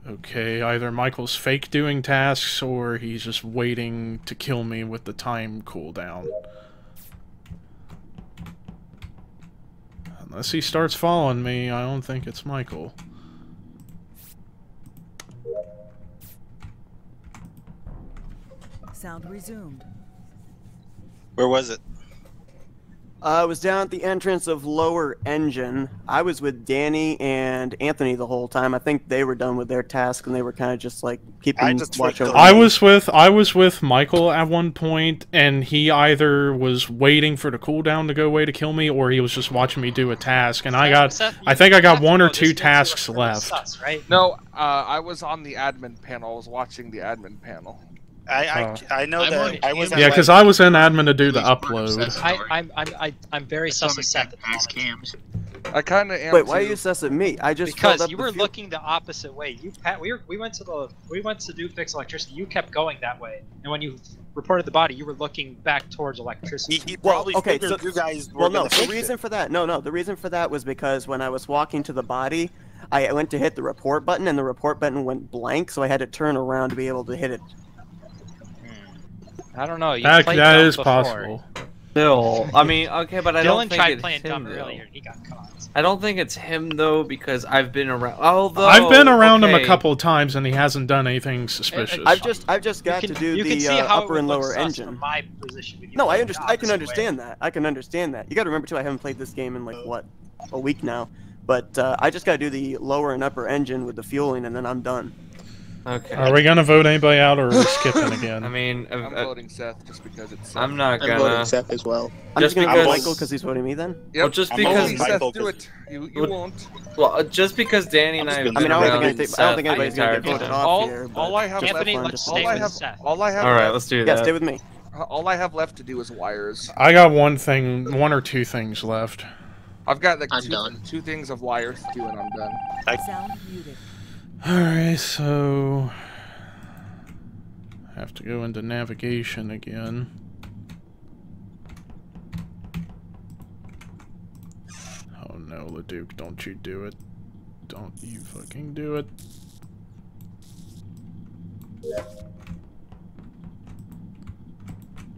Okay, either Michael's fake doing tasks or he's just waiting to kill me with the time cooldown. Unless he starts following me, I don't think it's Michael. Sound resumed. Where was it? Uh, I was down at the entrance of lower engine. I was with Danny and Anthony the whole time. I think they were done with their task and they were kind of just like keeping watch over. I me. was with I was with Michael at one point, and he either was waiting for the cooldown to go away to kill me, or he was just watching me do a task. And I got, I think I got one or two tasks left. No, uh, I was on the admin panel. I was watching the admin panel. I I. I know that I was Yeah, because I was in admin to do the upload. I, I'm, I'm, I, I'm very sus of Seth at the. I kind of am. Wait, why are you sus at me? I just Because up you were fuel- looking the opposite way. You Pat, we were, we went to the we went to do fix electricity. You kept going that way, and when you reported the body, you were looking back towards electricity. He Well, okay, so, you guys were well, no. The reason it. for that, no, no. The reason for that was because when I was walking to the body, I went to hit the report button, and the report button went blank, so I had to turn around to be able to hit it. I don't know. You That, played that dumb is before. possible. Still, I mean, okay, but I Dillon don't think tried it's playing him, dumb though. earlier, he got caught. I don't think it's him though because I've been around. Although I've been around him a couple of times, and he hasn't done anything suspicious. I've just, I've just got can, to do you the can see uh, upper and lower engine. From my position. you No, I understand. I can opposite understand that. I can understand that. You got to remember too. I haven't played this game in like what a week now, but uh, I just got to do the lower and upper engine with the fueling, and then I'm done. Okay. Are we gonna vote anybody out, or are we skipping again? I mean, uh, I'm uh, voting Seth just because it's. Seth. I'm not gonna. I'm gonna. voting Seth as well. I'm just, Just gonna because- vote Michael because he's voting me then. Yep. Well, just I'm because voting Seth, Michael, do 'cause- it. You, you Well, won't. Well, uh, just because Danny and I I mean, I don't think, anything, I don't think anybody's gonna get voted off All, here. all I have Anthony, left. let's to- stay all I have. Seth. All I have. All right, left, let's do Yeah, that. stay with me. All I have left to do is wires. I got one thing, one or two things left. I've got like I'm two, done. two things of wires to do, and I'm done. I... Sound muted. Alright, so... I have to go into navigation again. Oh no, Leduc, don't you do it. Don't you fucking do it.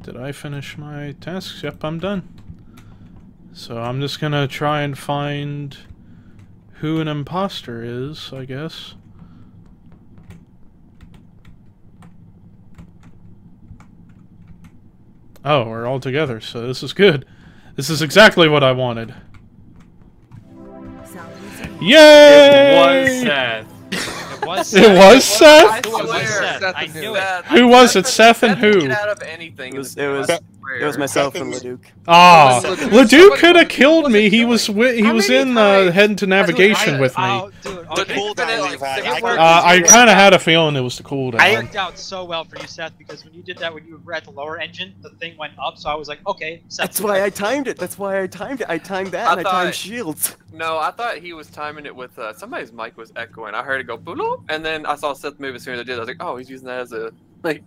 Did I finish my tasks? Yep, I'm done. So I'm just gonna try and find who an imposter is, I guess. Oh, we're all together, so this is good. This is exactly what I wanted. Yay! It was Seth. It was. It Seth. was Seth? It was swear. Seth. Seth I knew who? it. Who was it, Seth and who? Get out of anything. It was, it was, game, I it was myself and Leduc. Ah, Leduc- Leduc could have killed me. He was wi- he was many in uh, heading to navigation I- with me. Oh, dude, The okay. cool Did it, down, like, I? Uh, I kind of had a feeling it was the cooldown. It worked out so well for you, Seth, because when you did that, when you were at the lower engine, the thing went up. So I was like, okay, Seth. That's why I timed it. That's why I timed it. I timed that I and I timed shields. No, I thought he was timing it with uh, somebody's mic was echoing. I heard it go boop, and then I saw Seth move as soon as I did. I was like, oh, he's using that as a like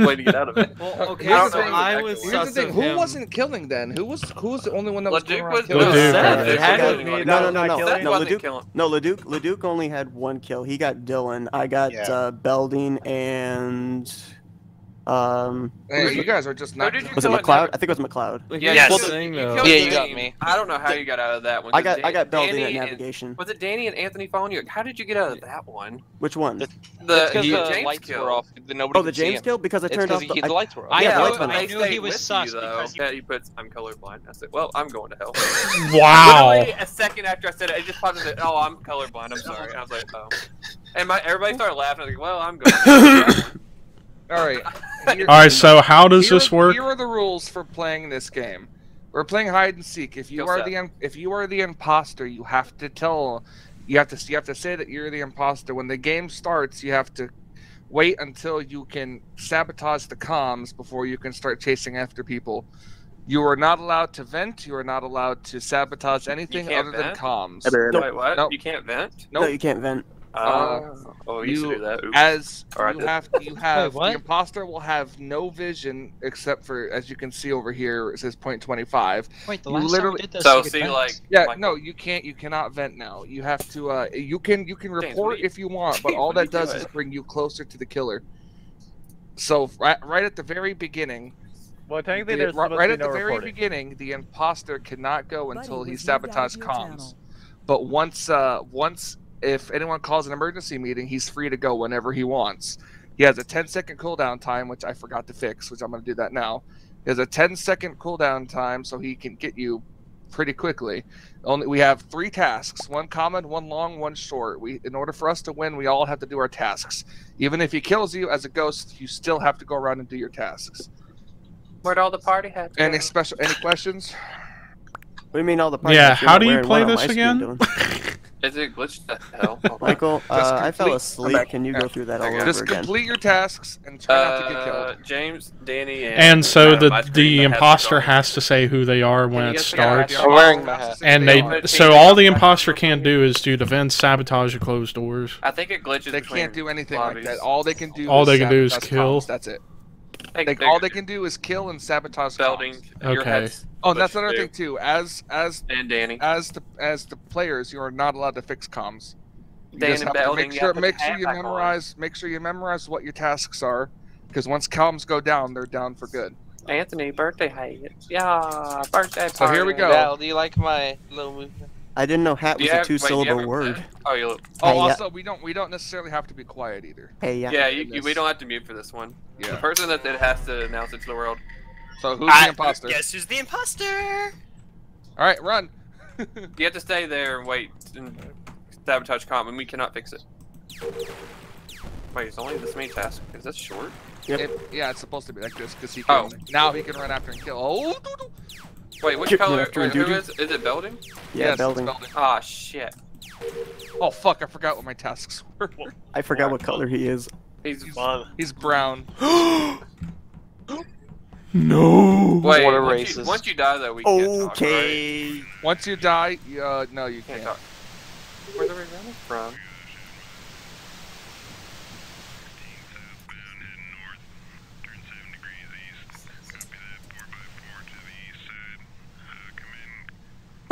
way to get out of it. Well, okay, I so know I was Here's the thing: who him. wasn't killing then? Who was who was the only one that was Leduc was? Leduc, no, right? Seth It had to wasn't be killing No, no, no, no, no. Leduc, no. Leduc, Leduc only had one kill. He got Dillon. I got Yeah. uh, Belding and um. Hey, you guys are just not. Was it kill at McLeod? I think it was McLeod. Well, Yeah, Yes. the thing, You Yeah, you got me. I don't know how you got out of that one. I 'cause got I got Belding Danny at and- navigation. Was it Danny and Anthony following you? How did you get out of that one? Which one? The That's because the James lights kill. were off. The, nobody Oh, the James kill because I turned turned 'cause off the. he- the I- lights were off. I Yeah, the knew, lights went I knew he was with sus you, though. because Yeah, you put I'm colorblind. I said, well, I'm going to hell. Wow. Literally a second after I said it, it just popped in. Oh, I'm colorblind. I'm sorry. And I was like, oh. And my everybody started laughing. I was like, well, I'm going. To All right. Here- All right, so how does here this work? Here are the rules for playing this game. We're playing hide and seek. If you Kill are Seth. the if you are the imposter, you have to tell, you have to you have to say that you're the imposter. When the game starts, you have to wait until you can sabotage the comms before you can start chasing after people. You are not allowed to vent. You are not allowed to sabotage anything can't other than comms. Ever- Wait, what? Nope. You can't vent? No, you can't vent. Uh, oh, we used to you, do that. Oops. As Or you have, you have what? the imposter will have no vision except for as you can see over here. It says point twenty five. Wait, the You last time literally- we did this, So you see, vent. like, Yeah, like- no, you can't. You cannot vent now. You have to. Uh, you can. You can report are you- if you want, but James, all that you does is bring you closer to the killer. So right, right at the very beginning, Well, technically, the- there's right, supposed right to at be the no very reporting. beginning, the imposter cannot go until Buddy he sabotages moved out of sabotaged your comms. channel. But once, uh, once if anyone calls an emergency meeting, he's free to go whenever he wants. He has a 10 second cooldown time, which I forgot to fix, which I'm going to do that now. He has a 10 second cooldown time, so he can get you pretty quickly. Only we have three tasks: one common, one long, one short. We, in order for us to win, we all have to do our tasks. Even if he kills you as a ghost, you still have to go around and do your tasks. Where'd all the party hats Any special, any questions? What do you mean all the parties? Yeah, how do you play this again? Dillon. Is it glitched to hell? Michael, uh, I fell asleep. Can you go through that all Okay. over Just again? complete your tasks and try not to get Uh, killed. James, Danny, and And so the screen, the the imposter has to say who they are when it guys figure out starts. I'm wearing my hat. And They they so all the imposter can do is do the vents, sabotage, or close doors. I think it glitches. They can't do anything lobbies. like that. All they can do. All is they can do is kill. comms, That's it. Hey, Like they're- all they can do is kill and sabotage. Belding, your Okay. head's Oh, and that's another thing too. As as And Danny. as the as the players, you are not allowed to fix comms. You Dan just and have to Belding, make sure have make sure you hat back on. memorize make sure you memorize what your tasks are, because once comms go down, they're down for good. Anthony, birthday hat. Yeah, birthday party. So here we go. Val, do you like my little movement? I didn't know hat was Yeah, a two-syllable have a- word. Oh, you look. Oh, Hey, yeah. also we don't we don't necessarily have to be quiet either. Hey, yeah. Yeah, you, you, we don't have to mute for this one. Yeah. The person that, that has to announce it to the world. So who's I- the imposter? Guess who's the imposter? All right, run. You have to stay there and wait and sabotage comp, and we cannot fix it. Wait, it's only this main task. Is that short? It- yeah, it's supposed to be like this because he Oh. now he can run after and kill. Oh, doo, doo. Wait, which Kick color? after Wait, and is? Is it Belding? Yeah, Yes, it's Belding. Belding. Ah, shit. Oh fuck! I forgot what my tasks were. I forgot what color he is. He's Fun. He's brown. No. Wait, What a once, you, once you die though, we can't talk, right? Okay. Once you die, you, uh, no, you Can't can't. talk. Where are we running from?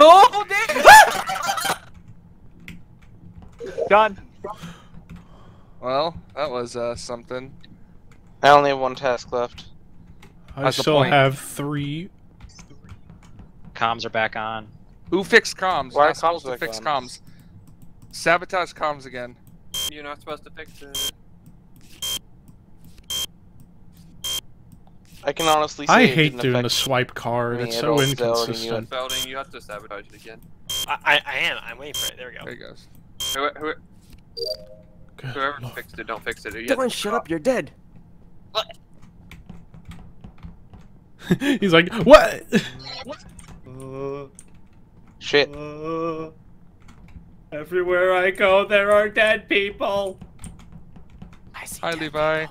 Oh, damn! Done. Well, that was uh something. I only have one task left. I That's still have three. Comms are back on. Who fixed comms? Why You're are not supposed comms to fix on? comms. Sabotage comms again. You're not supposed to fix it. I can honestly say I it hate didn't doing the swipe card. It's so all, you inconsistent. Belding, you have to sabotage it again. I, I, I am. I'm waiting for it. There we go. There he goes. Who, who, Good whoever lord. fixed it, don't fix it. You have Dillon, shut up. You're dead. What? He's like, what? What? Shit. everywhere I go, there are dead people. I see. Hi, Levi.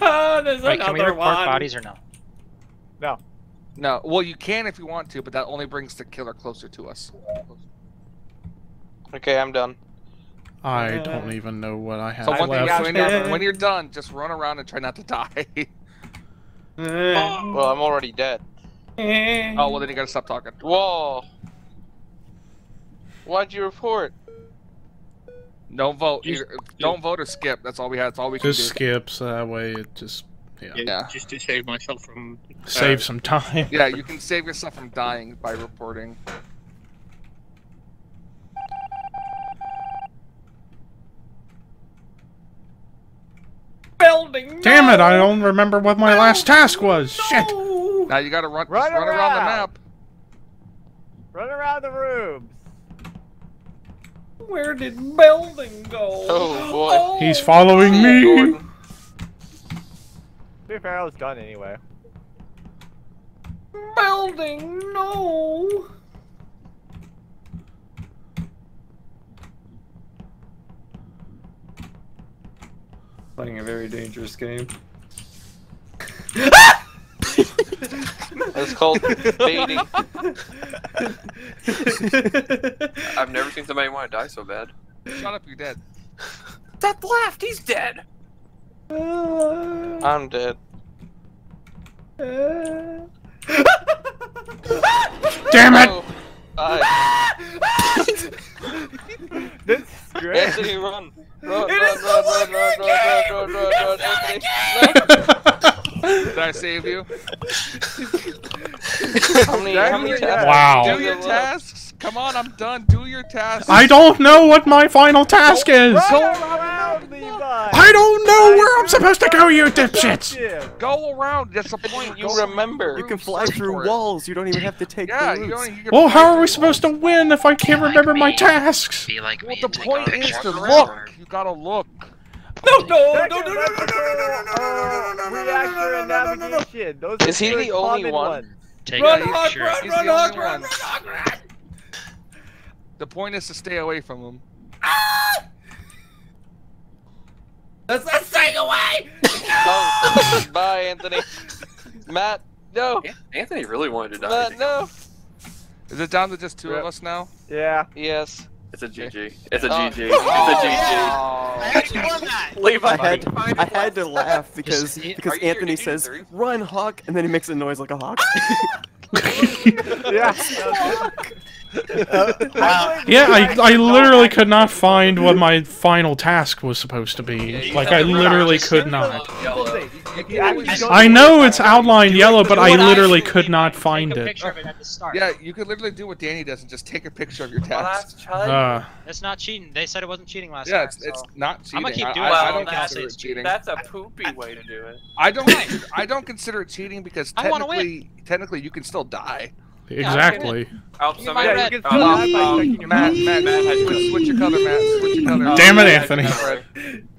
Ah, there's Wait, can we another report one. bodies or no? No. No, well, you can if you want to, but that only brings the killer closer to us. Okay, I'm done. I don't even know what I have So one thing, left. when you're, when you're done, just run around and try not to die. Eh. Well, I'm already dead. Eh. oh, well, then you gotta stop talking. Whoa. Why'd you report? Don't vote. You- Either- don't vote or skip. That's all we have. That's all we can do. Just do. skips that way. It just yeah, Yeah, Yeah. Just to save myself from. save uh, some time. Yeah, you can save yourself from dying by reporting. Belding. Damn it! I don't remember what my last task was. Shit. Now you gotta run, Run just run around the map. Run around the rooms. Where did Belding go? Oh, boy. He's following me. Gordon. To be fair, I was done anyway. Belding. No. Playing a very dangerous game. It's called baiting. I've never seen somebody want to die so bad. Shut up, you're dead. Seth left. He's dead. I'm dead. Damn it! Oh, bye. This is great. Anthony, run! Run, It run, is run, the run, run, Liquid run, run, King! run, run, run, Anthony, Did I save you? How many, how many tasks? Wow. Do your tasks. Come on, I'm done. Do your tasks. I don't know what my final task is. Go around, Levi. I don't know where I'm supposed to go, you dipshits. Go around. That's the point. You remember. You can fly through walls. You don't even have to take Yeah, the you routes. don't. You Well, how are we supposed to win if I can't remember my tasks? Be like Well, the point is to look. You gotta look. No, no, no, no, no, no, no, no, no, no, no, no, Reaction and navigation. Those are Is he good the only common one? ones. Take Run, a Hawk, picture. run, of He's the the only sword. one. The point is to stay away from him. Let's let's take away. Oh, bye, Anthony. Matt, no. Anthony really wanted to die. Matt, no. Is it down to just two of us now? Yeah. Yes. It's a GG. It's a Oh. GG. It's a GG. Oh, I actually won that. Levi, I had I it had to laugh because Just- because Are here Anthony says run hawk and then he makes a noise like a hawk. Yeah. Yeah, I, I literally could not find what my final task was supposed to be. Like, I literally could not. I know it's outlined yellow, but I literally could not find it. picture of it at the start. Yeah, you could literally do what Danny does and just take a picture of your task. Uh, That's not cheating. They said it wasn't cheating last Yeah, time. it's, it's so- not cheating. I'm gonna keep doing I, it. I don't Then I'll consider it's it cheating. That's a poopy way to do it. I don't. I don't consider it cheating because I wanna technically, technically, you can still die. Exactly. Oh, Give me somebody my Yeah, red. you can Oh, still die by checking your Matt, map. Matt, Matt has switch, switch your color, Matt. Switch your color. Damn it, Anthony.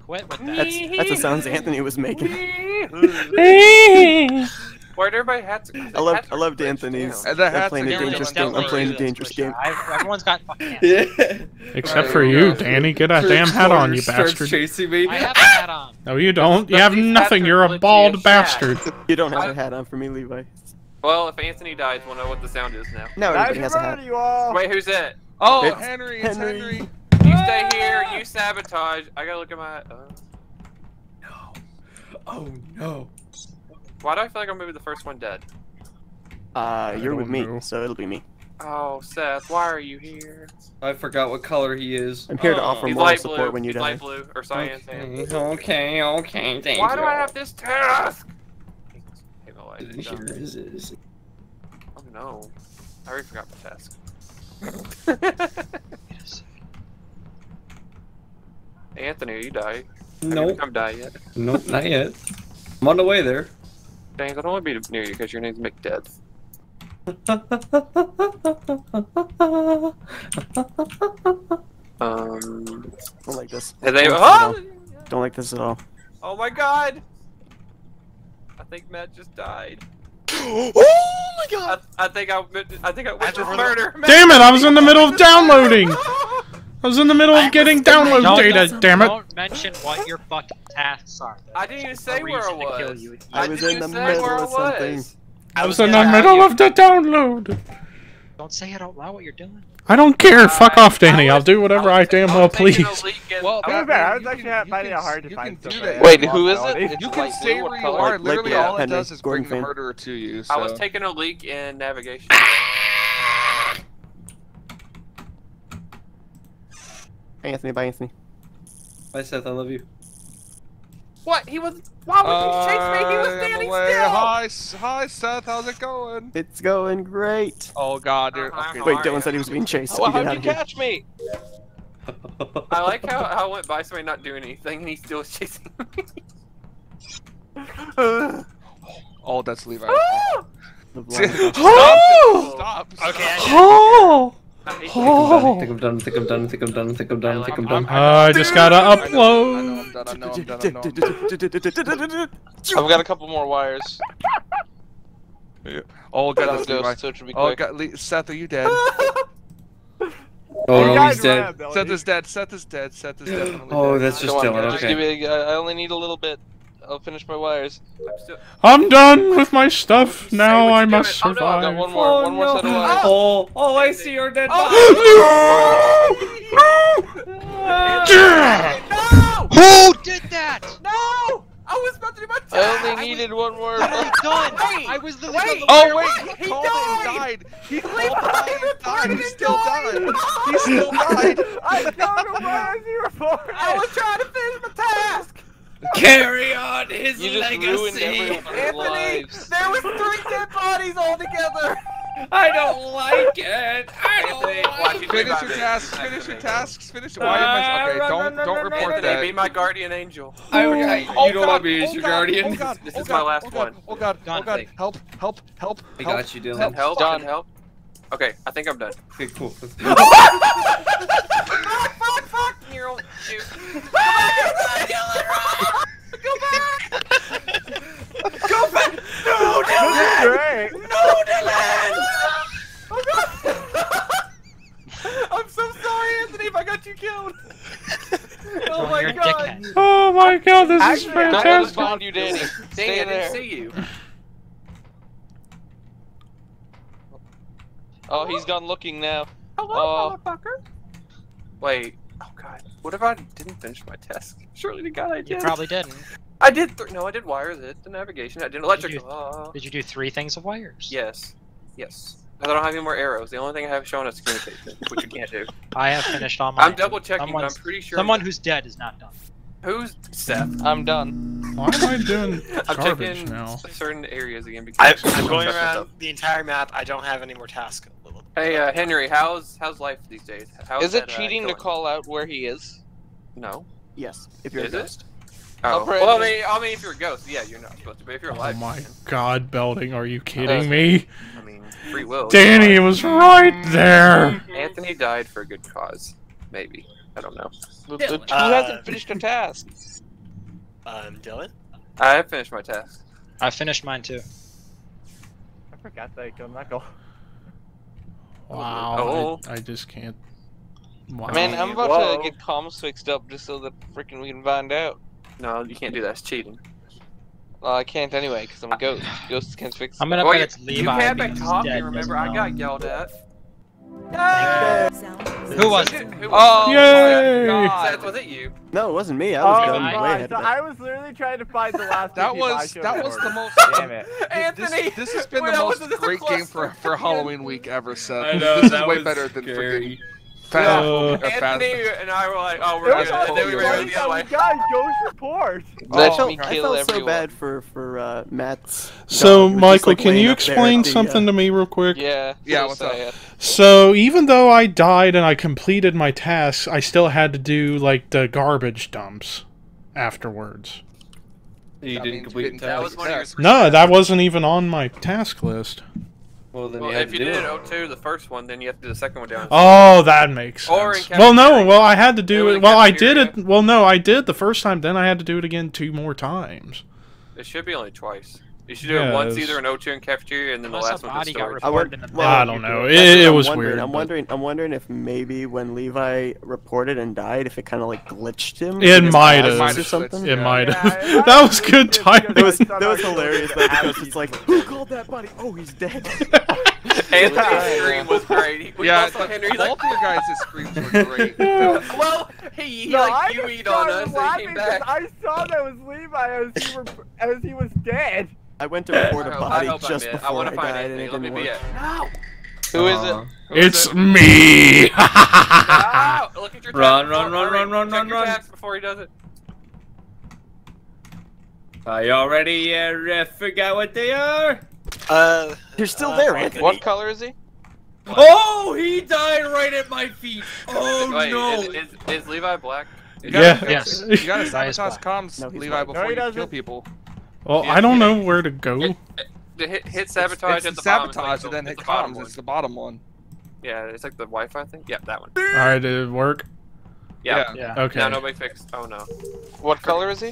Quit with that. That's that's the sounds Anthony was making. Where'd everybody hats? I love, I loved Anthony's. And I'm playing a dangerous game. I'm playing a dangerous game. Everyone's got fucking hats. Yeah. Except for you, Danny. Get a damn hat on, you bastard. chasing me. I have a hat on. No, you don't. You have nothing. You're a bald bastard. You don't have a hat on for me, Levi. Well, if Anthony dies, we'll know what the sound is now. No, Nice has a hat. you all. Wait, who's it? Oh, It's Henry, it's Henry. Henry. You stay here. You sabotage. I gotta look at my. Uh, Oh no. why do I feel like I'm gonna be the first one dead? Uh, you're with don't me, know. so it'll be me. Oh, Seth, why are you here? I forgot what color he is. I'm here to Oh. offer He's moral support blue. when you He's die. light blue or cyan. Okay, okay, okay, thank Why you. do I have this task? Hey, no, I didn't Here know. is it. Oh no, I already forgot my task. Anthony, you die. Nope. I'm die yet. Nope, not yet. I'm on the way there. Dang, I don't want to be near you because your name's McDeath. Um. Don't like this. Have they? Don't like this at all. Oh! Don't like this at all. oh my God! I think Matt just died. oh my god. I, I think I. I think I witnessed murder. Damn it! I was in the middle of downloading. I was in the middle of getting download Don't- data. don't- Damn it! Don't mention what your fucking tasks are. I didn't even say where I reason to kill was. you. I was in the middle of something. I was in the middle of the download. Don't say it out loud what you're doing. I don't care. Fuck off, Danny. I I'll do whatever I damn well please. a leak in- Well, To be Batman, fair, I was actually finding it hard to find stuff Wait, who is it? You can light stay where What you color? are. Literally, all it does is bring the murderer to you. I was taking a leak in navigation. Anthony, bye, Anthony. Bye, Seth. I love you. What? He was. Why would he chase me? He was standing still. Hi, hi, Seth. How's it going? It's going great. Oh God, dude. Uh-huh. Okay. Wait, Dillon you? said he was being chased. So Well, how'd you here. catch me? I like how, how I went by somebody not doing anything and he still was chasing me. Oh, that's Levi. The blind guy. Oh! Stop. Stop. Okay, I Oh! I hate you. Oh! Think I'm done. Think I'm done. Think I'm done. Think I'm done. Think I'm done. I just gotta I know, I know, upload. I'm done. I know, I'm done. I know, I'm done. I've got a couple more wires. Oh But God, I'm that's Levi. ghost, so it should be Oh. God, Seth, are you dead? Oh no, he's dead. Seth is dead. Seth is dead. Seth is definitely Oh, dead. that's just Come on, Dillon. just Okay. give me. I I only need a little bit. I'll finish my wires. I'm still- I'm done with my stuff. Now I must doing. Oh, no, I've I've got one more. Oh, one more set of wires. Ah! Oh, oh, I see your dead oh! body. No! No! Who did that? No! I was about to do my I only needed one more. done. I was literally Wait, Oh wait, he He called it and died. He called and died. He still and died. He still died. I don't know why is he reported? I was trying to finish my task. Carry on his You just legacy. everyone's Anthony, lives. there was three dead bodies all together. I don't like it. I don't Anthony, like watch you Finish your tasks. Finish your uh, tasks. Finish. Why am I? Okay, don't don't report Anthony, that. be my guardian angel. I, I, Oh, don't God, want me as oh, your God, oh guardian. Oh God! This oh is God, my last oh God, one. Oh God! Oh God! Help! Help! Help! I got you, Dillon. help. Help, Done. help. Okay, I think I'm done. Okay, cool. fuck, fuck, fuck! You're on, shoot. Go back! Go back! Go back! No, Dillon! No, Dillon! Oh God! I'm so sorry, Anthony, if I got you killed. oh my God! Oh my god, this is Actually, I Don't let us you, Danny. Dang, Stay I didn't there. see you. Oh, he's gone looking now. Hello, Oh. motherfucker. Wait. Oh God. What if I didn't finish my task? Surely to God I did. You probably didn't. I did. Th- no, I did wires. I did the navigation. I did Did electrical. you, Uh, did you do three things of wires? yes. Yes. 'Cause I don't have any more arrows. The only thing I have shown is communication, which you can't do. I have finished all my. I'm double checking, but I'm pretty sure. Someone who's dead is not done. Who's Seth? I'm done. Why am I doing I'm checking now? certain areas again because I, I'm I'm going around the entire map. I don't have any more tasks. Hey, uh, Henry, how's how's life these days? How's Is it that, uh, cheating to call out where he is? No. Yes, if you're Is a it? ghost. Oh. Well, I mean, I mean, if you're a ghost, yeah, you're not supposed to. But if you're Oh my you god, Belding, are you Uh, kidding me? I mean, free will. Danny was right there. Anthony died for a good cause. Maybe. I don't know. Who Uh, hasn't finished a task? Um, Dillon. I finished my task. I finished mine too. I forgot that I killed Michael. Wow, Oh. I, I just can't. Wow. Man, I'm about Whoa. to get comms fixed up just so that freaking we can find out. No, you can't do that. It's cheating. Well, I can't anyway because I'm a ghost. Ghosts can't fix. I'm gonna Well, bet you, it's Levi. you can't back because he's talking. Remember, I got yelled at. Who was it? Who Oh, was Yay! God, Seth, was it you? No, it wasn't me. I Oh was Levi. done my way ahead so of that. I was literally trying to find the last That two I was that was the most. Damn it. Anthony! This, this has been the most great game for for Halloween week ever, Seth. I know, this is way was better than scary. freaking Fast. Uh, or Fast. Anthony and I were like, oh, we're was good. And then we so ran funny the that other we way. got ghost report. Let I felt, me I felt everyone. so bad for for uh, Matt's. So, dog. He was just, Michael, like, can you explain at the, uh, something to me real quick? Yeah. Yeah, so what's up? sad. So, even though I died and I completed my tasks, I still had to do like the garbage dumps afterwards. You That didn't complete you the That task. was one of your three No, that wasn't even on my task list. Well, then Well, you had if you do did it. it 02, the first one, then you have to do the second one down. Oh, that makes Or sense. in Well, no, well, I had to do it. Well, I did it. Well, no, I did the first time. Then I had to do it again two more times. It should be only twice. You should do it once Yes. either in O2 in cafeteria and then the Unless a last one in got storage. I, reported would, in the well, I don't know. that's It, what it I'm was weird. I'm but- wondering. I'm wondering if maybe when Levi reported and died, if it kind of like glitched him. It in his might have. or something. It Yeah. might have. I- that was good timing. That was because that was thought hilarious killed though the because it's like, who called that body? Oh, he's dead. Anthony's Yeah. scream was great. We Yeah, also but Henry's like, of your guys' screams were great. well, he, he No, like you eat on us and he laughing came 'cause back. I saw that was Levi as he, rep- as he was dead. I went to report I a hope- I body I'm just. I before want I, find died, and it didn't work. it. No! Who is Aw. it? It's me. Ah, look at your Run, tabs run, before- run, run, run, check run, your run. before he does it. Are you already uh, forgot what they are? Uh, You're still uh, there, Anthony. Anthony. What color is he? Oh, he died right at my feet. Oh Wait, no. is, is, is Levi black? Is Yeah. he- Yes. You gotta Levi is sabotage comms, No, Levi, black. before No, he you doesn't. people. Well, I don't know where to go. Hit, hit, hit sabotage It's at the the bottom. sabotage it's and then the- hit it's the bottom comms. one. It's the bottom one. Yeah, it's like the Wi-Fi thing. Yeah, that one. All right, did it work? Yeah. Yeah. Okay. Now nobody fixed. Oh no. What color is he?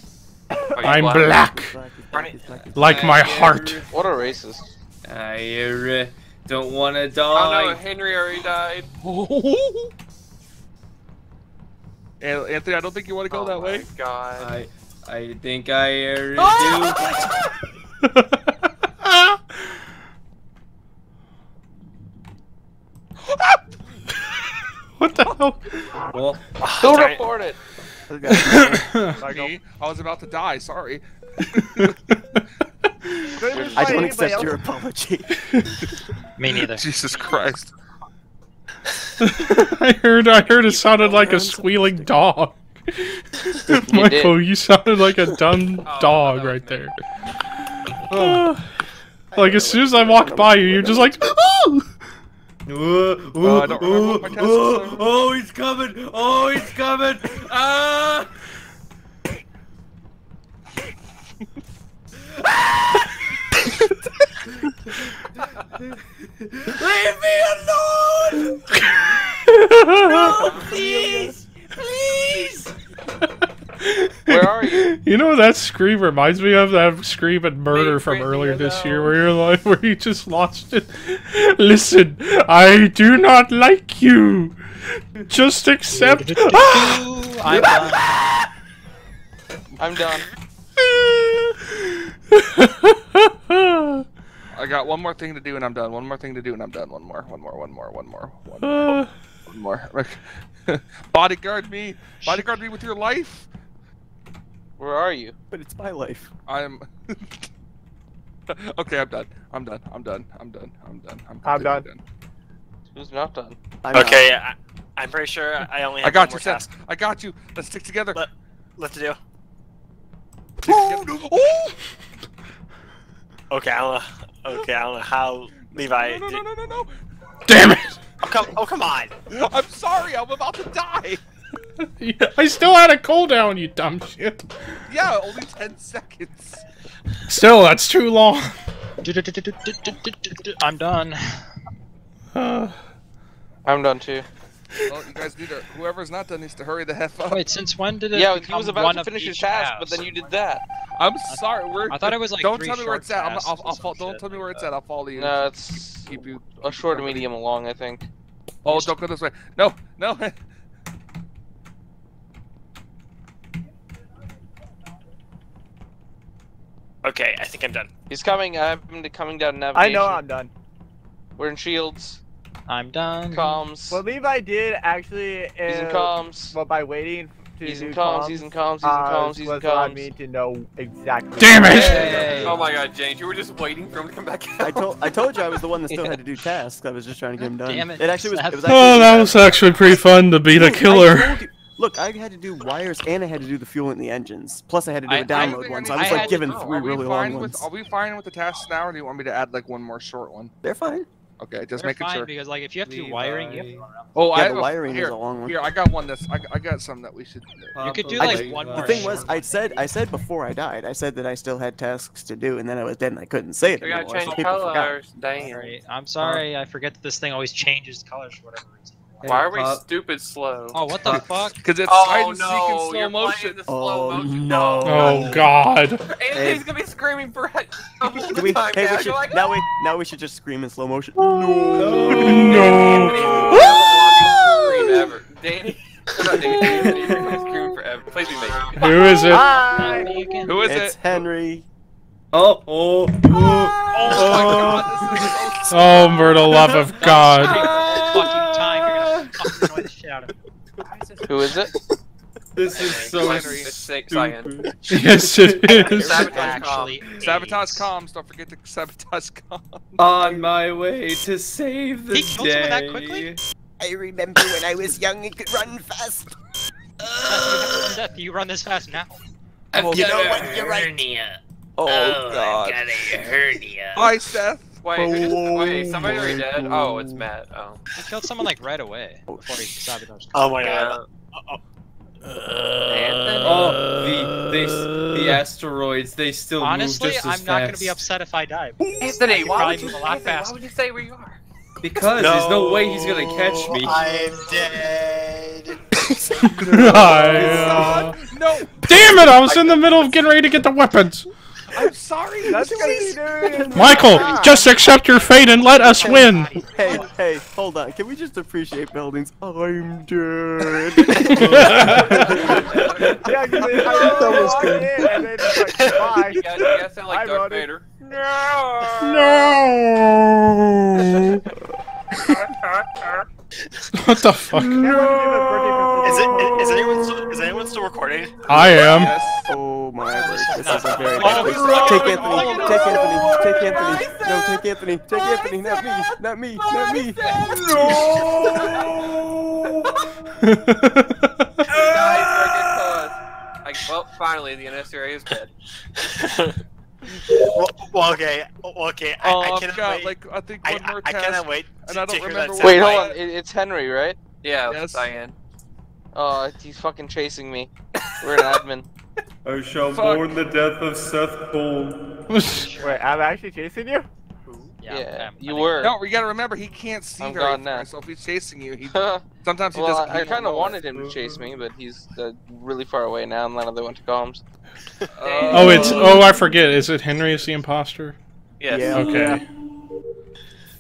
Oh, I'm black, black, black, it. he's black, he's like my heart. What a racist. I uh, don't want to die. Oh no, die. Henry already died. An- Anthony, I don't think you want to go oh that my way. God. I I think I uh, do. what the hell? Well, Who reported? Me, I was about to die. Sorry. I don't accept your apology. Me neither. Jesus Christ. I heard. I heard it sounded like a squealing dog. Michael, you sounded like a dumb dog right there. Uh, like as soon as I walked by you, you're just like. "Oh!" Oh, Oh, I don't remember what my test oh, was. oh, he's coming! Oh, he's coming! Ah! Leave me alone! no, please, please. Where are you? You know that scream reminds me of that scream in Murder from earlier this year, where you're like, where you just lost it. Listen, I do not like you. Just accept. I'm done. I'm done. I got one more thing to do and I'm done. One more thing to do and I'm done. One more. One more. One more. One more. One more. Uh, One more. Bodyguard me. Bodyguard me with your life. Where are you? But it's my life. I'm. okay, I'm done. I'm done. I'm done. I'm done. I'm done. I'm, I'm done. completely Who's not done? Okay, I, I'm pretty sure I only have I got one you, more Seth. task I got you. Let's stick together. Let, left to do. Oh, oh! Okay, I don't know. Okay, I don't know how Levi. No, no, no, no, no, no. Damn it! Oh come, oh come on! I'm sorry. I'm about to die. I still had a cooldown, you dumb shit. Yeah, only ten seconds. Still, that's too long. I'm done. Uh, I'm done too. Well, you guys need to. Whoever's not done needs to hurry the heck up. Wait, since when did it Yeah, he was about to finish his task, house? but then you did that. I'm sorry. We're. I thought it was like Don't three tell me where it's at. I'm, tasks I'll, or I'll, some fo- don't shit tell me where it's at. I'll follow you. No, and it's keep you. a short, medium, and long, I think. Oh, don't go this way. No, no. Okay, I think I'm done. He's coming. I'm coming down navigation. I know I'm done. We're in shields. I'm done. Comms. What Levi did actually He's in is, comms. well, by waiting to He's in do comms, he's in comms, he's in uh, comms, he's in was allowed comms. me to know exactly. Damn it! Hey. Oh my god, James, you were just waiting for him to come back out. I told I told you I was the one that still had to do tasks. I was just trying to get him done. Damn it, It actually was. It was actually oh, that was actually pretty fun to beat the Look, killer. Look, I had to do wires and I had to do the fuel in the engines. Plus, I had to do I- a I download think one. I So I was to- like given three really long with? ones. Are we fine with the tasks now, or do you want me to add like one more short one? They're fine. Okay, just They're making fine sure. because like if you have to do wiring, you have to run around. Oh, Yeah, I the have a- wiring is here, a long one. Here, I got one. That's I, I got some that we should. You could do like just- one The more. thing was, I said I said before I died, I said that I still had tasks to do, and then I was dead and I couldn't say it We gotta anymore. change So people forgot. colors. Dang. Sorry, I'm sorry. I forget that this thing always changes colors for whatever reason. Why are we Uh, stupid slow? Oh, what the fuck? Because it's Oh hide and seek in no, slow you're motion. playing the slow Oh motion. no! Oh God. Anthony's gonna be screaming for all Do we, time hey, now. we should, like, now we now we should just scream in slow motion. No. Scream ever. Danny. Please be making it. Who is it? Hi. Me again. Who is it's it? Henry. Oh, oh, oh, Oh my god, this is so Oh, for the love of God. Fucking time. You're gonna fucking annoy the shit out of me. Who is it? this is so Henry. It's Snake Cyan. Yes, it is. Sabotage Actually, Sabotage comms. Don't forget to sabotage comms. On my way to save the He killed someone that quickly? I remember when I was young and could run fast. Seth, you run this fast now. Oh, you know what? You're right. Oh, oh God. Hernia. Hi, Seth. Wait, who just, wait, somebody already dead? Oh, it's Matt. Oh. He killed someone like right away before he sabotaged. Oh my Yeah. god. Anthony? Oh, the they, the asteroids, they still Honestly, move just as I'm not gonna be upset if I die. Anthony, I why would you, a lot Anthony, why would you say where you are? Because there's no way he's gonna catch me. I'm dead. I, uh, No, Damn it! I was in the middle of getting ready to get the weapons. I'm sorry. That's Please. what Michael, just accept your fate and let us win. Hey, hey, hold on. Can we just appreciate buildings? I'm dead. Yeah, because I That was good. in and then it's like, bye. You guys, you guys sound like I Darth wrote it. Vader. No. What the fuck? Is it? Is anyone still, is anyone still recording? I am. Oh my word, this is a very Oh, bad place. Take Anthony, take Anthony, take Anthony. No, take Anthony, take Anthony, not me, not me, not me. Like, well, finally, the NSRA is dead. well, well, okay, well, okay. I, Oh, I cannot got, wait. like, I think I, one more I, I task, cannot wait. and to- I to don't hear remember that Wait, hold on. It, it's Henry, right? Yeah, Yes. Diane. Oh, he's fucking chasing me. We're an admin. I shall Fuck. mourn the death of Seth Cole. Wait, I'm actually chasing you? Yeah, you were. No, we gotta remember he can't see I'm very gone far, now. so if he's chasing you, he sometimes he well, doesn't. I, I kind of wanted him to chase me, but he's uh, really far away now. I'm not the one to comms. Oh, it's oh I forget. Is it Henry is the imposter? Yes. Yeah. Okay.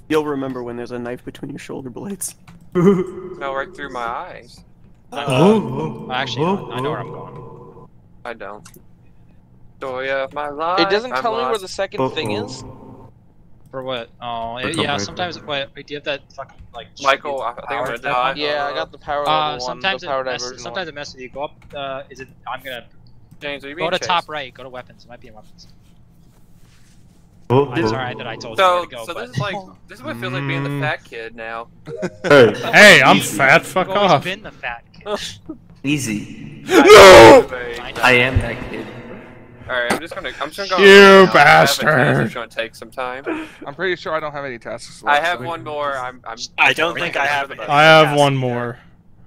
You'll remember when there's a knife between your shoulder blades. Fell right through my eyes. Oh, actually, I know where I'm going. I don't. Story of my life. It doesn't I'm tell me where the second thing is. For what? Oh, it, yeah. reason. Sometimes. Wait, wait, do you have that fucking like? Michael, I think I'm power gonna die. Yeah, I got the power level Uh, one, sometimes the it messes, sometimes one. it messes with you. Go up. Uh, is it? I'm gonna James, are you go being to chased? top right. Go to weapons. It might be in weapons. Oh, It's oh. alright that I told So, you where to go. so but... this is like this is what it feels like being the fat kid now. Hey. Hey, I'm fat. Fuck You've off. been the fat kid. Easy. No! I am that kid. Alright, I'm just gonna I'm just gonna go. You right now. I have a task bastard. It's gonna take some time. I'm pretty sure I don't have any tasks. Left, I have so- one more. I'm. I'm I don't think I have it. I have one more.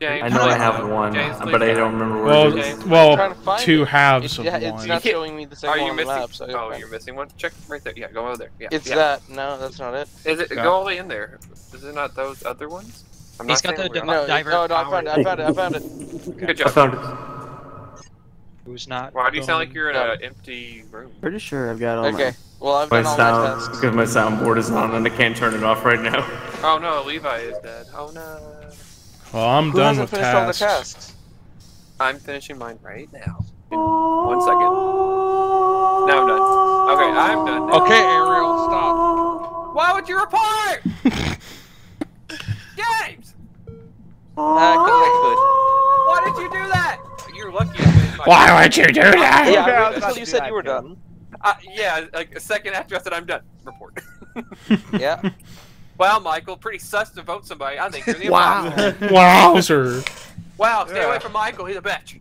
James, I know I have one, James, but I don't remember where Well, it is. well, trying to find two it. halves It- of yeah, it's one. not showing me the Are second you one on the missing? map. So oh, you're missing one. Check right there. Yeah, go over there. Yeah. It's yeah. that. No, that's not it. Is it Yeah. go all the way in there? Is it not those other ones? I'm He's not got the we're divi- not. No, Divert no, no, I found it. I found it. I found it. Good I found it. Who's not? Why do you sound like you're in an empty room? Pretty sure I've got all Okay. my. Well, I've My done all my sound, because my soundboard is on and I can't turn it off right now. Oh no, Levi is dead. Oh no. Well, I'm Who done hasn't with finished all the tasks. tasks? I'm finishing mine right now. In one second. Now I'm done. Okay, I'm done. Now. Okay, Ariel, stop. Why would you report? Why did you do that? You're lucky. I made my- Why would you do that? Yeah, Yeah, I I was until you said you were too. done. Uh, yeah, like a second after I said I'm done. Report. Yeah. Wow, Michael, pretty sus to vote somebody. I think you're the Wow. imposter. Wowzer. Wow, stay Yeah. away from Michael. He's a bitch.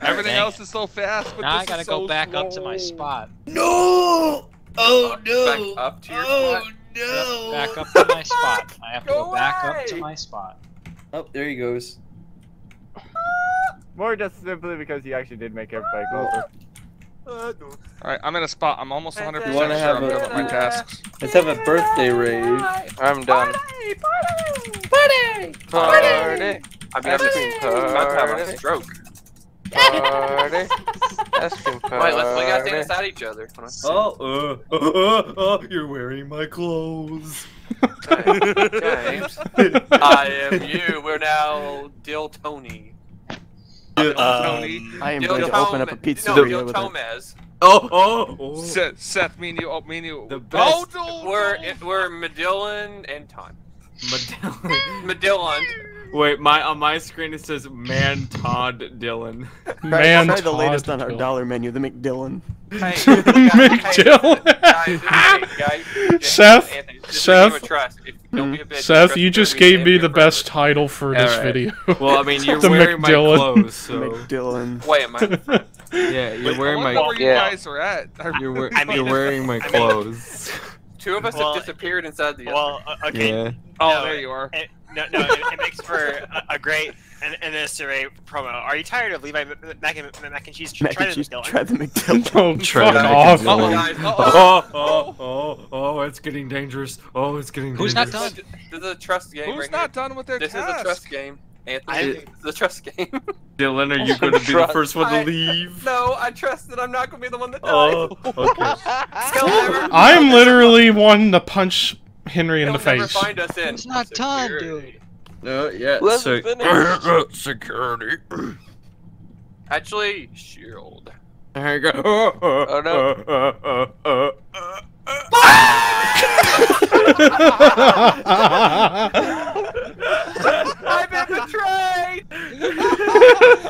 Everything else is so fast, but Now I this gotta is go so back up to my spot. No! Oh Back up to your spot. No! Back up to my spot. I have to Go go back up to my spot. Oh, there he goes. More just simply because he actually did make everybody go over. Uh, All right, I'm in a spot. I'm almost 100 You percent wanna sure have I'm a- done with my tasks. Let's have a birthday rave. I'm done. Party! Party. Party! party. I'm about to about to have a stroke. Party. Ice cream Wait, let's, we gotta party. stand beside each other. Oh, uh, uh, uh, uh, you're wearing my clothes. James, I am you. We're now Dill Tony. Yeah, Tony. I am Dill going to open up a Tome- pizzeria No, Dill with. Tomez. Oh, oh, oh. Seth, Seth, me and you, oh, me and you. The Oh, best. no, We're no. we're Medillan and Time. Madel- Medillan. Wait, my on my screen it says Man Todd Dylan. Man, Try the latest on our Kill. dollar menu, the McDillon. Hey, McDill. guys, guys, guys, Seth, Anthony, Seth, you trust. If, don't be a bitch. Seth, you just gave me the for best title for this Alright. video. Well, I mean, you're The wearing my clothes, so McDillon. Wait, am I? yeah, you're I wearing wonder my where you Yeah. guys are at. You're, wear- I mean- you're wearing my I mean- clothes. Two of us Well, have disappeared inside the other. Well, uh, okay. Yeah. oh, No, there you are. It, no, no, it, it makes for a, a great and, and a promo. Are you tired of Levi M- M- mac and, mac and cheese? Mac Try and the cheese, McDillon. try the McDillon. Oh, Try fuck that off. McDillon. Oh, guys, uh-oh. Oh, oh, oh, oh, oh, it's getting dangerous. Oh, it's getting Who's not done? This is a trust game. Who's right not here. done with their This task? is a trust game. Anthony, I- this is a trust game. Dillon, are you going to be the first one to I- leave? no, I trust that I'm not gonna be the one that oh, dies. Oh, okay. I'm literally one to punch Henry in they'll the never face. find us in. It's not done, Security. dude. No, yeah. Let's so- finish. security. Actually, shield. There you go. Oh, Oh, no. I've been betrayed.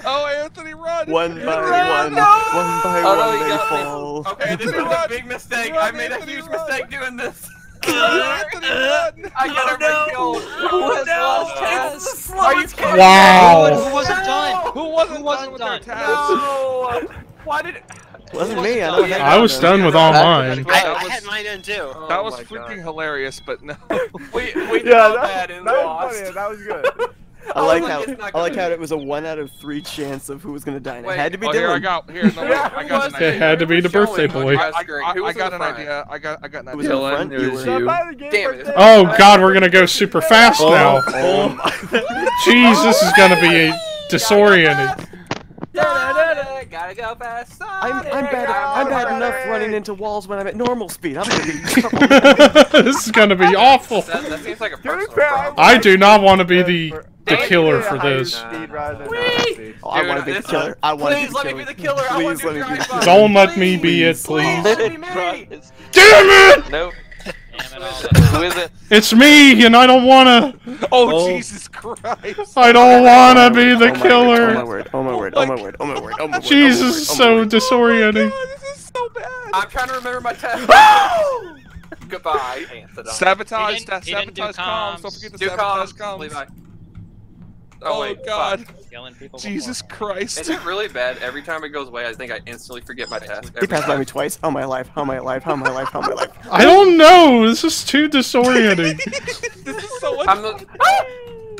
oh, Anthony, run! One by Run! one, No! one by Oh, no, one they got me. fall. Okay, this is a big mistake. I made a huge mistake doing this. I got everybody oh, killed. Who has oh, lost Taz? Are you kidding? Wow. Who wasn't done? Who wasn't, Who wasn't done with done? their task? No. Why did? Wasn't me. I know what I was done with all mine. I, I had mine in too. Oh that was Oh freaking God. hilarious, but no. We we did Yeah, all that, bad and that was lost. funny. That was good. I like how like, it's not I like how it was a one out of three chance of who was gonna die. And Wait, it had to be Oh, here I Dillon. got here. No, wait, I got an It had to be the birthday boy. I, I, Screen. I, I got an idea. I got I got an Who was idea. in the Dillon, front? it was were. you. By the Damn it. Oh God, we're gonna go super fast oh, now. Oh Jeez, this is gonna be a disorienting. Gotta go fast. I'm, I'm bad. I'm bad enough running into walls when I'm at normal speed. I'm gonna be this is gonna be awful. That, that seems like a personal problem. I do not want to be the the killer for this. speed rather than Whee! normal speed. Oh, I want to be the killer. I want to be Please the let me killer. be the killer. Please let me be the drive by. Don't let me be it, Please please. let me be. It's- Damn it! Nope. Damn it all. Who is it? It's me, and I don't wanna. Oh, Oh. Jesus Christ! I don't wanna be the Oh my word, Oh my oh oh word! Oh my word! Oh my word! Oh my word! Oh my word! Jesus, oh my so oh word. disorienting. This is so bad. I'm trying to remember my test. Goodbye, Sabotage, He didn't- he didn't do sabotage comms. Don't forget to Do sabotage comms, comms. Levi. Oh, wait, God. fuck. Jesus before. Is Christ. it really bad? Every time it goes away, I think I instantly forget my task. He Every passed by me twice. How my life? How my life? How my life? How my life? I don't know. This is too disorienting. this is so much. I'm the.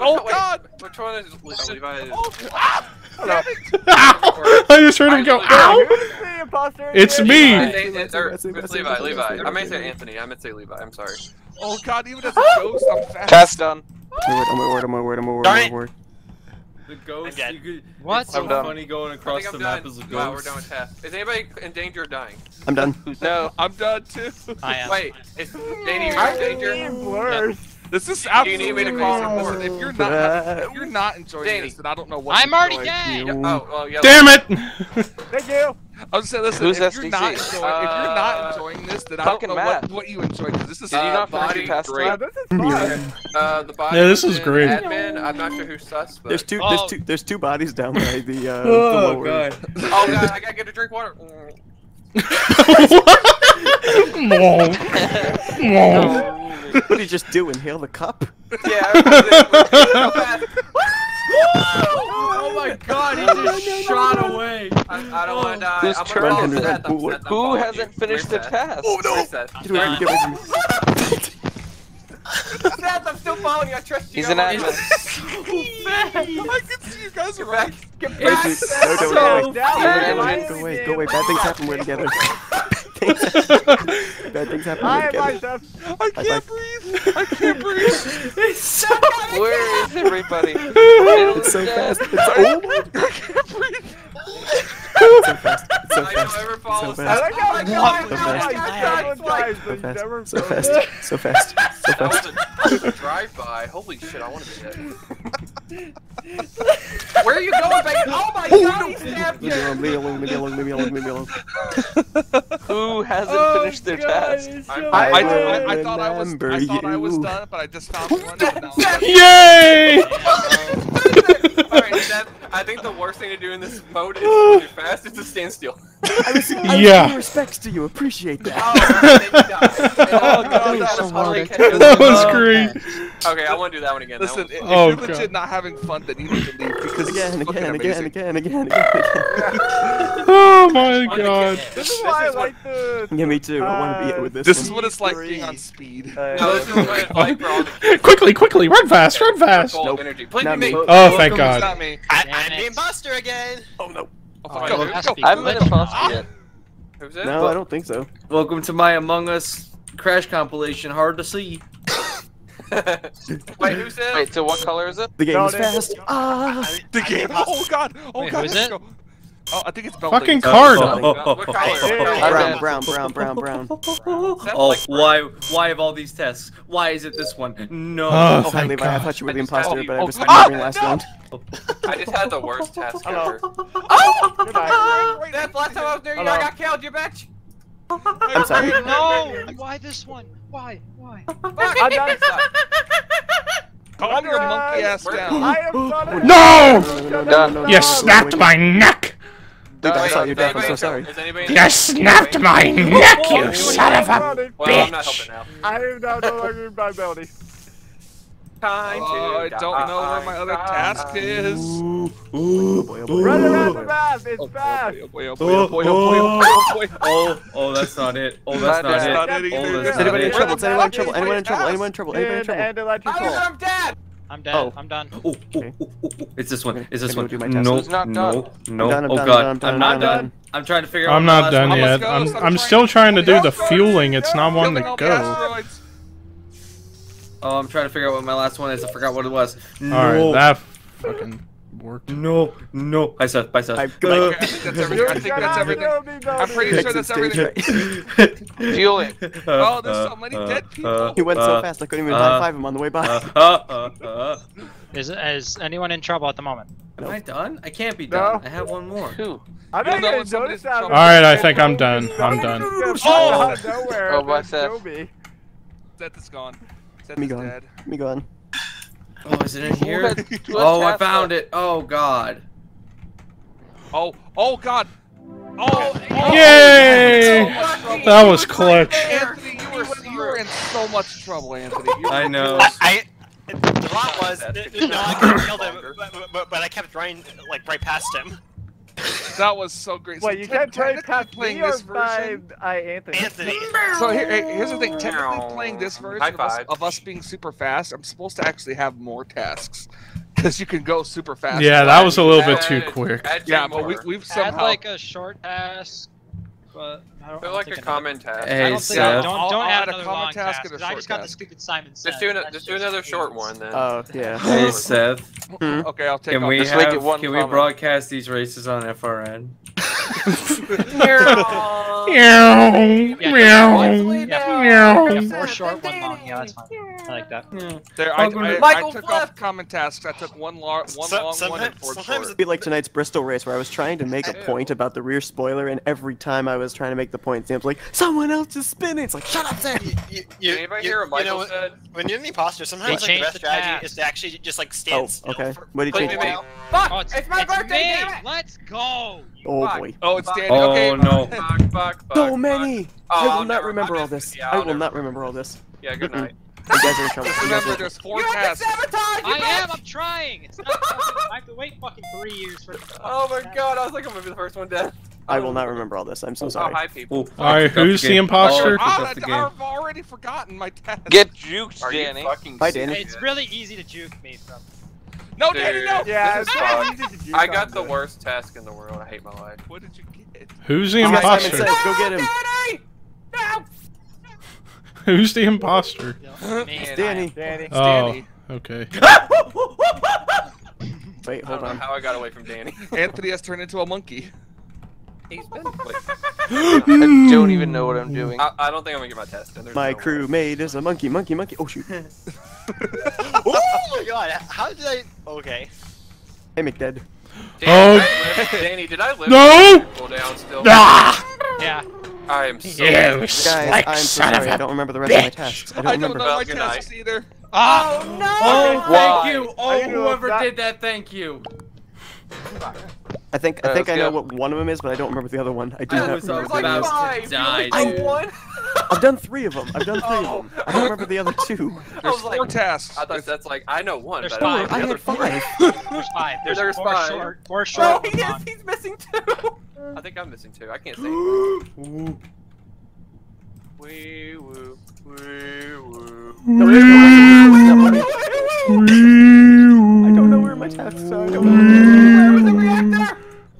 Oh, Wait, God. Which one is oh, Levi? Oh, ah, damn it. Ow! I just heard him go. Ow! Who's the imposter? It's me. I think it's, or, That's it, it's that's it, Levi. Levi. I meant to say. Anthony. I meant to say Levi. I'm sorry. Oh, God, even as a ghost, I'm fast. Task done. Oh my word! Oh my word! Oh my word! Oh Darn my word! The ghost. dead. You could, What? It's so I'm done. funny going across the I'm map done. as a Wow, we're ghost. done with tasks. Is anybody in danger of dying? I'm done. No. I'm done too. I am. Wait, is Danny you're I in danger? need blurs. This is Do you absolutely need me to call amazing. support? Listen, if you're not, if you're not enjoying Danny. this, then I don't know what. I'm already enjoying. dead. Oh, well, yeah. Damn it! Thank you. I was saying, listen, Who's if you're not SDC? enjoying, if you're not Uh, enjoying this, then I don't fucking know what, what you enjoy because this is Did you Uh, not finish body your task great. Uh, this is fun. Uh, the body. Yeah, this is great. Admin. I'm not sure who's sus, but. There's two. Oh. There's two. There's two bodies down by the. Uh, the Oh lower. god. Oh god, I gotta get a drink of water. Whoa. Whoa. What did you just do? Inhale the cup? Yeah. I was- it was so fast. Oh my god, he just shot away. I, I don't want oh. to die. Whose I'm turn gonna follow is it? Seth. I'm Who- Who hasn't you. finished the Where's task? Oh no! Where's Get away from me! Get away from me! Seth, I'm still following you. I trust you. He's an I want admin. I can see you guys are back. right. Get back. wait, Seth. no, no, So no, wait. now Go away, go away, go away. Bad things happen. We're together. Bad things happen. I We're am together. myself. I can't five. breathe. I can't breathe. It's so Where is everybody? It's so fast. It's oh my I can't breathe. It's so fast. It's so I don't fast. ever It's follow so I like fast. how I So fast. like several So fast. So fast. So fast. So fast. drive-by. Holy shit, I want to be dead. Where are you going, Megan? Oh my god, he stabbed Leave me alone. you! Leave me alone. Leave me alone. Leave me alone. Leave me alone. Who hasn't Oh, finished their God, task? it's I, so I, I. I, I thought I was, I thought I was done, but I just found one. and now Yay! Alright, Seth, I think the worst thing to do in this mode is when you're fast is to stand still. I was, I Yeah. paying respects to you. Appreciate that. Oh, and then you die. Oh, God, then you so hard. That up. was great. Okay, I want to do that one again. Listen, if Oh, you're God. legit not having fun, then you need to leave because Again, this is again, again, again, again, again, again. Oh my god. This is why I like the. Yeah, me too. I want to be Uh, it with this. This one. is what it's like being on speed. Uh, No, this is what it's like for all the Quickly, quickly, run fast, run fast. full Nope. energy. Please Not me. me. Oh, thank God. not me. I, Damn I'm it. the again. Oh no. Oh, Oh, go, it go. I haven't been glitched. imposter yet. Who's it? No, I don't think so. Welcome to my Among Us crash compilation. Hard to see. Wait, who said? Wait, so what color is it? The game No, is fast. Ah. The game. Oh god. Oh Wait, god. who is it? go. Oh, I think it's Belding. Fucking card! What color? Brown, brown, brown, brown, brown. Oh, why, why of all these tests? Why is it this one? No. Oh, thank Levi, God. I thought you were the imposter, but I was remembering last round. I just had the worst test ever. Oh! That's last time I was there, you I got killed, you bitch! I'm sorry. No! Why this one? Why? Why? I'm not Calm your monkey ass down. No! You snapped my neck! Dude, I saw your death, I'm so sorry. You snapped my neck, you son of a bitch! I'm not helping now. I am now no longer in my bounty. Time oh, I don't know where my other task is. Run around the map, it's fast! Oh, oh, that's not it. Oh, that's not it. Is anybody in trouble? Is anyone in trouble? Anyone in trouble? Anyone in trouble? Anyone in trouble? And electrical. I'm dead! I'm dead. Oh. I'm done. It's this one. It's this Maybe one. No, no, no. no. Done, oh, done, God. I'm, done, I'm not done. I'm trying to figure out I'm not done yet. I'm, I'm, I'm still trying to do the fueling. It's not one to go. Oh, I'm trying to figure out what my last one is. I forgot what it was. Alright, that fucking worked. No, no. Hi, Seth. Bye, Seth. I, uh, I think that's everything. I think that's everything. I'm pretty sure that's everything. Feel it. Oh, there's so many dead people. He went so fast, I couldn't even high five him on the way by. Is is anyone in trouble at the moment? Am nope. I done? I can't be done. No. I have one more. Who? I'm not gonna notice that. All right, I think I'm done. I'm done. Oh, oh, what's that? Seth is gone. Seth me is gone. dead. Me gone. Oh, is it in here? oh, I found it. Oh, God. Oh, oh, God. Oh, oh Yay! Oh, oh, oh, oh that was clutch. Anthony, you were, you were in so much trouble, Anthony. I know. I, the lot was, no, I killed him, but, but, but I kept running, like, right past him. That was so great. Well, so you can't play playing this version. I, Anthony. Anthony. So here, here's the thing. Technically playing this version of us, of us, being super fast, I'm supposed to actually have more tasks because you can go super fast. Yeah, that was a little bit too quick. Yeah, but we, have somehow... had like a short task, but... Put like a common task. Hey, I don't, think, yeah. don't, don't I'll, add, I'll add a common task, task and a I just got the stupid Simon Just do, an, just do another just short one then. Oh, yeah. Hey, Seth. Hmm? Okay, I'll take can. We just have, one Can comment. we broadcast these races on FRN? Meow. Meow. Meow. Yeah, four short, one long. Yeah, that's fine. I like that. Yeah. There, I, I, I, I took off common tasks. I took one, lar one so, long one and four short. It'd be like tonight's Bristol race where I was trying to make a point about the rear spoiler and every time I was trying to make the point. Sam's like, someone else is spinning. It's like, shut up, Sam. You, you, Anybody you, hear what Michael you know, said? When you're in the imposter, sometimes like, the best the strategy is to actually just like stand. Oh, okay. What do you think Fuck! Oh, it's, it's, my it's birthday. Damn it. Let's go. Oh fuck. boy. Oh, it's Danny. Oh okay, no. Fuck, fuck, fuck, so many. Oh, I will not remember all this. I will not remember all this. Yeah. Good night. You guys are in trouble. Remember, there's four you tasks. Have to sabotage, you I bitch! am. I'm trying. It's not I have to wait fucking three years for. Oh my god! I was like, I'm gonna be the first one dead. I will um, not remember all this. I'm so oh, sorry. Oh, hi, people. Oh, all right, who's the imposter? Oh, I've already forgotten my test. Get juked, Are Danny. Bye, Danny. It's really easy to juke me from. No, Dude, Danny, no! Yeah, this is fun. I got the worst task in the world. I hate my life. What did you get? Who's the imposter? Says, no, Go get him. Danny! No! Who's the imposter? Man, it's Danny. Danny. Danny. Oh, okay. Wait, hold on. how I got away from Danny. Anthony has turned into a monkey he's been. I don't even know what I'm hmm. doing. I, I don't think I'm gonna get my test. There's my no crewmate is a monkey, monkey, monkey. Oh shoot! oh my god! How did I? Okay. Hey, McDead. Danny, oh! Did Danny, did I oh. live? No! Pull down still. Ah! Yeah. I am so. Yeah, guys, like I'm so sorry. I don't remember the rest bitch. of my tests. I don't, I don't know my tests night. either. Oh, no! Oh, thank why? you. Oh, whoever that... did that, thank you. I think right, I think I know what one of them is, but I don't remember the other one. I do I not remember. Like the five. Die, I, one. I've done three of them. I've done three oh. of them. I don't remember the other two. There's four like, tasks. I thought that's like I know one. There's but five. I, I had five. There's five. There's, There's four five. short. Four short. Oh, he is. He's missing two. I think I'm missing two. I can't see. wee woo, wee woo. No, wee woo. I don't know where my tasks are. Mm.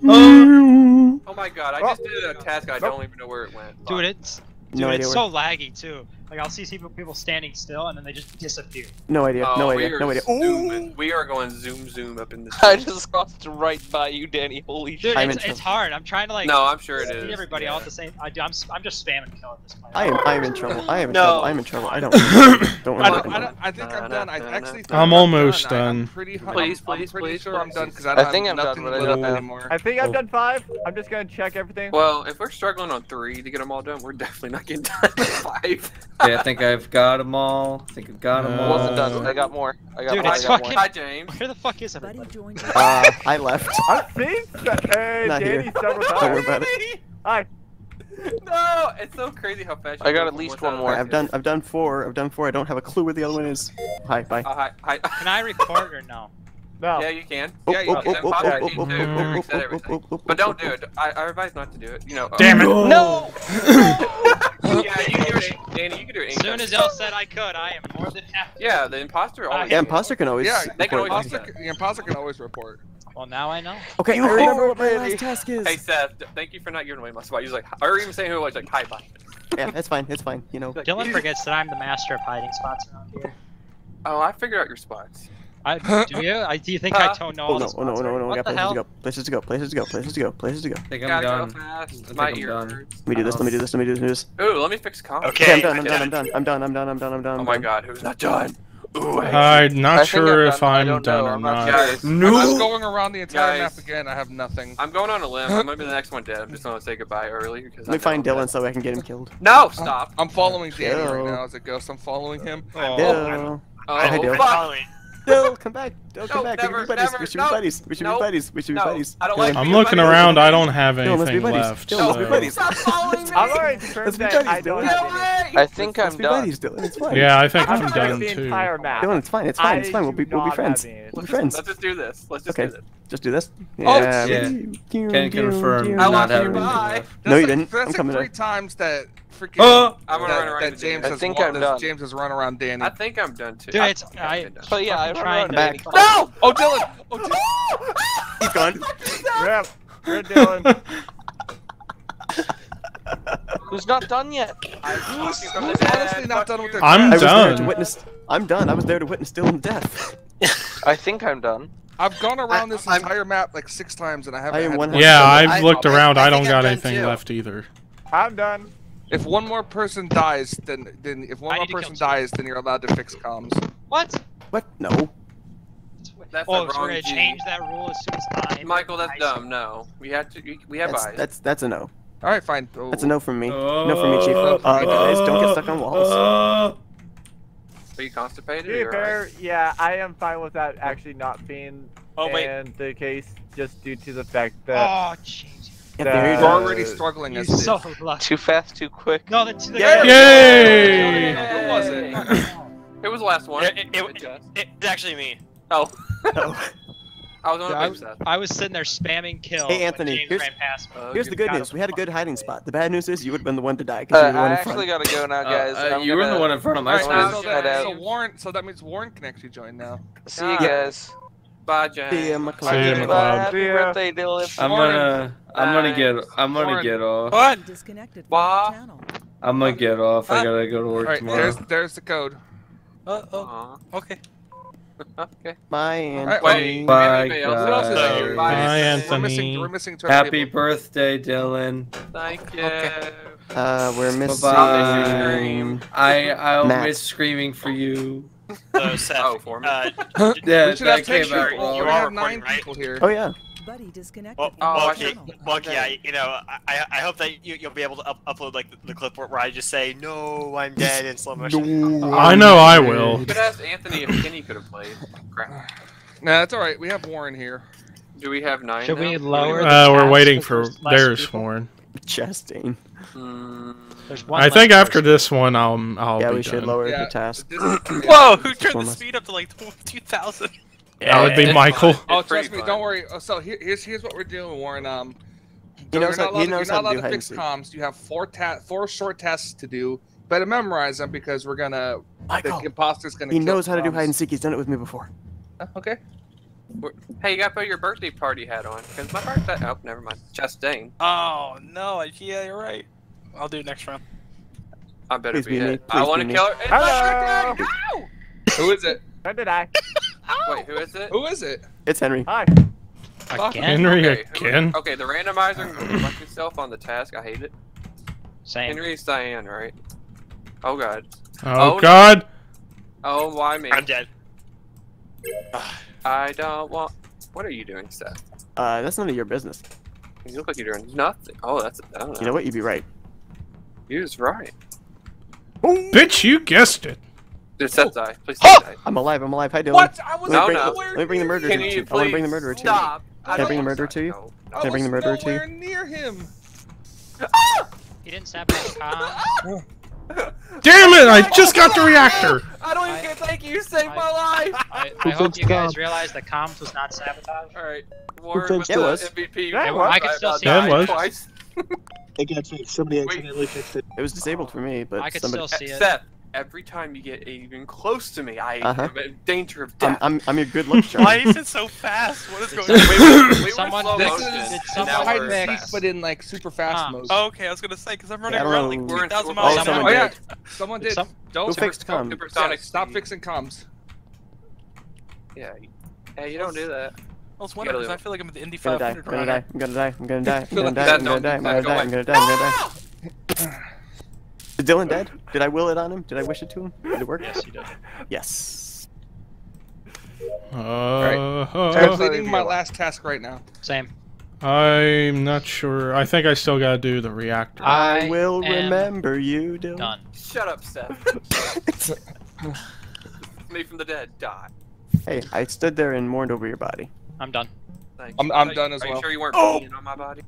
Oh, oh my god, I just did a task I don't even know where it went. Dude, it's, dude, no it's so laggy too. Like I'll see people people standing still and then they just disappear. No idea. Oh, no idea. No idea. Zooming. We are going zoom zoom up in this. I just crossed right by you, Danny. Holy shit! Dude, it's, it's hard. I'm trying to like. No, I'm sure it is. Everybody yeah. all at the same. I do. I'm I'm just spamming kill at this point. I am. I am in trouble. I am in no. trouble. I am in trouble. I don't. don't. I, don't, I, don't, I think I'm done. I actually. I'm almost done. pretty. Please, I'm, please, I'm pretty please, sure please. I'm done because I don't I think have I'm nothing done, left anymore. I think I've done five. I'm just gonna check everything. Well, if we're struggling on three to get them all done, we're definitely not getting done five okay, I think I've got them all. I think I've got them uh, all. Wasn't done. I got more. I got Dude, more. I got fucking... more. Hi, James. Where the fuck is everybody? uh, I left. I've seen uh, Not Danny here. Don't worry about it. Hi. No, it's so crazy how fast. I got at least one more. I've done. I've done four. I've done four. I don't have a clue where the other one is. Hi, bye. Uh, hi, hi. Can I record or no? No. Yeah, you can. Oh, yeah, you can. But don't oh, do it. Oh, I, I advise not to do it. You know. Damn uh, it! No. yeah, you can do it, Danny. You can do it. As soon as El said I could, I am more than happy. Yeah, the imposter always. Yeah, imposter can always. Yeah, they can always imposter, the imposter can always report. Well, now I know. Okay, you I remember what my last task is. Hey Seth, thank you for not giving away my spot. He's like, I already even saying who it was. Like, hi, bye. yeah, that's fine. It's fine. You know. Dillon forgets that I'm the master of hiding spots around here. Oh, I figured out your spots. I do you? I, do you think I don't know? Oh no! Oh no! Oh no! Oh no! We got places to go. Places to go. Places to go. Places to go. Places to go. I think I'm done. Go fast. I think I'm done. Let me do this. Let me do this. Let me do this. Ooh, let me fix comp. Okay, okay I'm, done, I'm done. I'm done. I'm done. I'm done. I'm done. I'm done. Oh my god, who's not done? Ooh, I'm not sure I'm if I'm done, done or not. Guys, no. I'm going around the entire guys, map again. I have nothing. I'm going on a limb. I'm gonna be the next one dead. I'm just going to say goodbye early because. Let me find Dillon so I can get him killed. No, stop. I'm following Danny right now as a ghost. I'm following him. Oh, oh. I, I, I, I, I, Dill, come back. Dill, come no, back. Never, we should be buddies. Never, we should be no, buddies. We should be buddies. We should no, be buddies. I don't like I'm looking buddies. around. I don't have anything Dill, let's be buddies. left. Dill, so. let's be buddies. Stop following me. I'm already Let's be buddies, Dillon. have anything. I think let's I'm done. Buddies, Dillon. It's fine. Yeah, I think I'm, I'm done the too. Entire map. Dillon, it's fine. It's fine. It's fine. We'll be we'll be friends. We'll be friends. Let's just do this. Let's just do this. Just do this. Oh, yeah. Can confirm. I lost you. Bye. No, you didn't. I'm coming. Three times that freaking. Uh, I'm gonna that, run around. That James, has I think I'm done. James has run around Danny. I think I'm done too. Dude, it's, I, I, but yeah, I'm trying to. Back. No! Oh, Dillon! Oh, Dillon! He's gone. Rip. Red Dillon. Who's not done yet? Who's, who's honestly not done with their I'm death. done. to witness, I'm done. I was there to witness Dillon's death. I think I'm done. I've gone around I, this I'm, entire map like six times and I haven't. I had yeah, I've looked around. I, I don't got anything too. left either. I'm done. If one more person dies, then then if one I more person dies, then you're allowed to fix comms. What? What? No. That's oh, we're gonna change that rule as soon as I. Michael, that's dumb. No, we have to. We have that's, eyes. That's that's a no. All right, fine. Oh. That's a no from me. Uh, no from me, chief. Uh, uh, guys, don't get stuck on walls. Uh, Are you constipated? To be fair, yeah, I am fine with that actually not being oh, in the case, just due to the fact that. Oh, jeez. Yeah, we're already struggling as so lucky. Too fast, too quick. No, that's the yeah. Yay! Who was it? it was the last one. It, it, it, it, it's actually me. Oh. oh. I was on yeah, I, I was sitting there spamming kill. Hey Anthony, here's, here's the oh, good news. We had a good hiding spot. The bad news is you would have been the one to die because uh, you were I in front. I actually gotta go now, uh, guys. Uh, uh, you were the one in front of my right, so, that, so Warren, so that means Warren can actually join now. See you guys. Bye, Jack. See you, McLeod. See ya, McLeod. Happy See birthday, Dillon. I'm gonna, I'm gonna get, I'm gonna get off. What? Disconnected from I'm gonna get off. I gotta go to work right, tomorrow. There's, there's the code. Uh oh. Okay. okay. Bye, Anthony. Bye, Bye, Anthony. Bye, Anthony. We're missing, we're missing Happy people. birthday, Dillon. Thank you. Okay. Uh, we're missing. -bye. I I'll Matt. miss screaming for you. So, Seth, oh, for me. Uh, yeah, we should have. You are have nine right? people here. Oh yeah. Buddy disconnected. Well, oh, well, oh, okay. well okay. yeah, you know, I I hope that you, will be able to up upload like the, the clip where, I just say no, I'm dead in slow motion. No, I know I will. You could ask Anthony if Kenny could have played. Crap. Nah, that's all right. We have Warren here. Do we have nine? Should now? we lower? Uh, we're waiting for. There's people? Warren. Chesting. Mm. There's one. I think after this one, I'll I'll. Yeah, we should lower yeah. the task. Whoa! Who turned the speed up to like two thousand? Yeah, that would be Michael. Fun. Oh, trust me, fun. don't worry. Oh, so here's here's what we're doing, Warren. Um, he knows you're not knows to, you're not allowed to fix comms. You have four ta- four short tasks to do. Better memorize them because we're gonna. Michael, the imposter's gonna. He knows how comms. to do hide and seek. He's done it with me before. Uh, okay. Hey, you gotta put your birthday party hat on because my birthday. Oh, never mind. Justine. Oh no! Yeah, you're right. I'll do it next round. I better Please be, be it. I want to kill her. Hello. Who is it? When did I? oh. Wait, who is it? Who is it? It's Henry. Hi. Again? Henry okay, again? Who, okay, the randomizer Fuck yourself on the task. I hate it. Same. Henry's Diane, right? Oh god. Oh, oh god! No. Oh, why me? I'm dead. I don't want... What are you doing, Seth? Uh, that's none of your business. You look like you're doing nothing. Oh, that's... I don't know. You know what? You'd be right. He was right. Bitch, you guessed it. Did Seth die? Please don't die. I'm alive. I'm alive. Hi, Dillon. What? I was Let me No, bring, no. let me bring the murderer Can to you you. I want to bring the please murderer to you. stop? Can I bring the murderer to you? I Can I bring the was murderer to nowhere you? near him. He didn't sabotage com. Damn it! I just got the reactor. I don't even get thank you. You saved my life. I, I hope you guys realize that comms was not sabotage. All right. Warren was it? the It was. MVP. Yeah, I can still see Yeah, it was. Twice. It got fixed. Somebody accidentally fixed it. It was disabled for me, but I could somebody. still see it. Seth, every time you get even close to me, I Uh-huh. am in danger of I'm, death. I'm, I'm your good luck charm. Why is it so fast? What is going on? we, we Someone- slow this motion, is- did and someone hide we're and seek, fast. but in like super fast Ah. mode. Oh, okay, I was gonna say because I'm running Yeah, around like know. We're in 3,000 full- miles Oh, someone Oh yeah, did. someone did. Some- Don't Who fixed comms? supersonic stop fixing comms. Yeah. Hey, you don't do that. I was wondering because I feel like I'm at the Indy I'm gonna die. 500 I'm gonna die. I'm gonna die. I'm gonna die. I'm gonna die. I'm gonna die. I'm gonna die. I'm gonna die. I'm gonna die. Is Dillon dead? Did I will it on him? Did I wish it to him? Did it work? Yes, you did. Yes. Uh, Completing my last task right now. Same. I'm not sure. I think I still gotta do the reactor. I, I will am remember you, Dillon. Done. Shut up, Seth. Me from the dead. Die. Hey, I stood there and mourned over your body. I'm done. Thank I'm- you. I'm Are- done as Are well. you sure you weren't Oh! peeing on my body?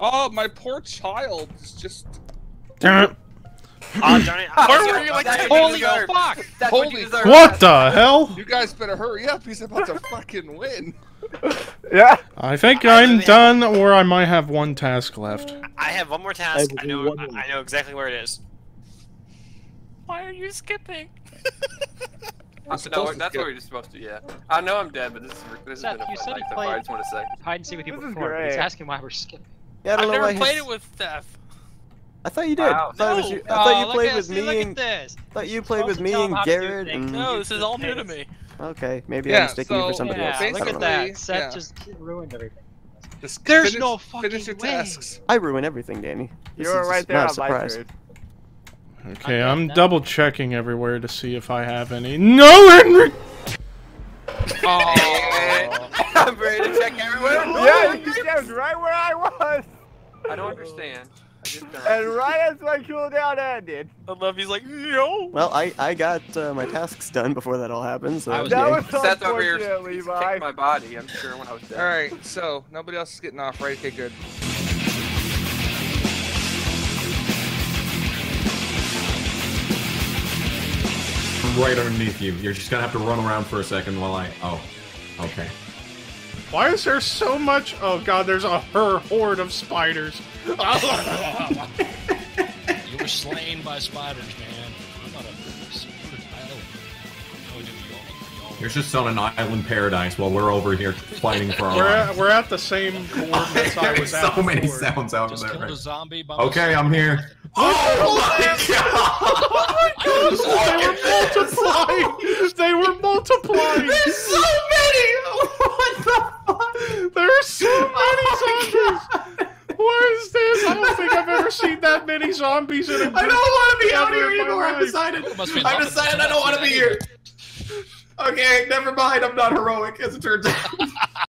Oh, my poor child is just. Damn it. Ah, oh, Johnny, Where were you like That's 10 what you minutes ago? deserve. Fuck! That's what Holy you. What the hell? You guys better hurry up. He's about to fucking win. Yeah. I think I'm done, or I might have one task left. I have one more task. will I know. one. I know exactly where it is. Why are you skipping? Supposed no, that's skip. what we're just supposed to. Yeah. I know I'm dead, but this is this Seth, has been a you fun said night so far. I just want to say. Hide and seek with you This is before. but He's asking why we're skipping. Yeah, I don't I've know never why. played his- it with Steph. I thought you did. Wow. I thought, it was No. you, I thought oh, you played with see, me look and at this. thought you played with me tell him and how Garrett and No, this is all new to me. okay, maybe Yeah, I'm mistaking you for so- somebody Yeah, else. look at that. Seth yeah. just ruined everything. Just There's finish, no finish your fucking way. tasks. I ruin everything, Danny. This You were is right there not a on surprise. screen. Okay, I'm I'm done double checking everywhere to see if I have any. No, Henry! Oh. I'm ready to check everywhere. Yeah, you guessed right where I was. I don't understand. I. And right as my cooldown ended. I love he's like, no. Well, I I got uh, my tasks done before that all happened. So I was- That was Seth over here unfortunate, he's Levi. kicked my body. I'm sure when I was dead. All right, so nobody else is getting off, right? Okay, good. Right underneath you. You're just gonna have to run around for a second while I. Oh, okay. Why is there so much? Oh god, there's a her horde of spiders. You were slain by spiders, man. I'm not a secret island. No, I didn't go. Y'all You're just on an island paradise while we're over here fighting for our We're lives. at, we're at the same coordinates I was There's at so many before. sounds out just there. killed a Right? zombie by Okay, I'm here. Oh my god! They were multiplying! They were multiplying! There's so many. What the fuck? There are so many oh zombies! What is this? I don't think I've ever seen that many zombies in a group. I don't want to be out here anymore. I've decided. Must I've decided I don't want to be here. Okay, never mind. I'm not heroic, as it turns out.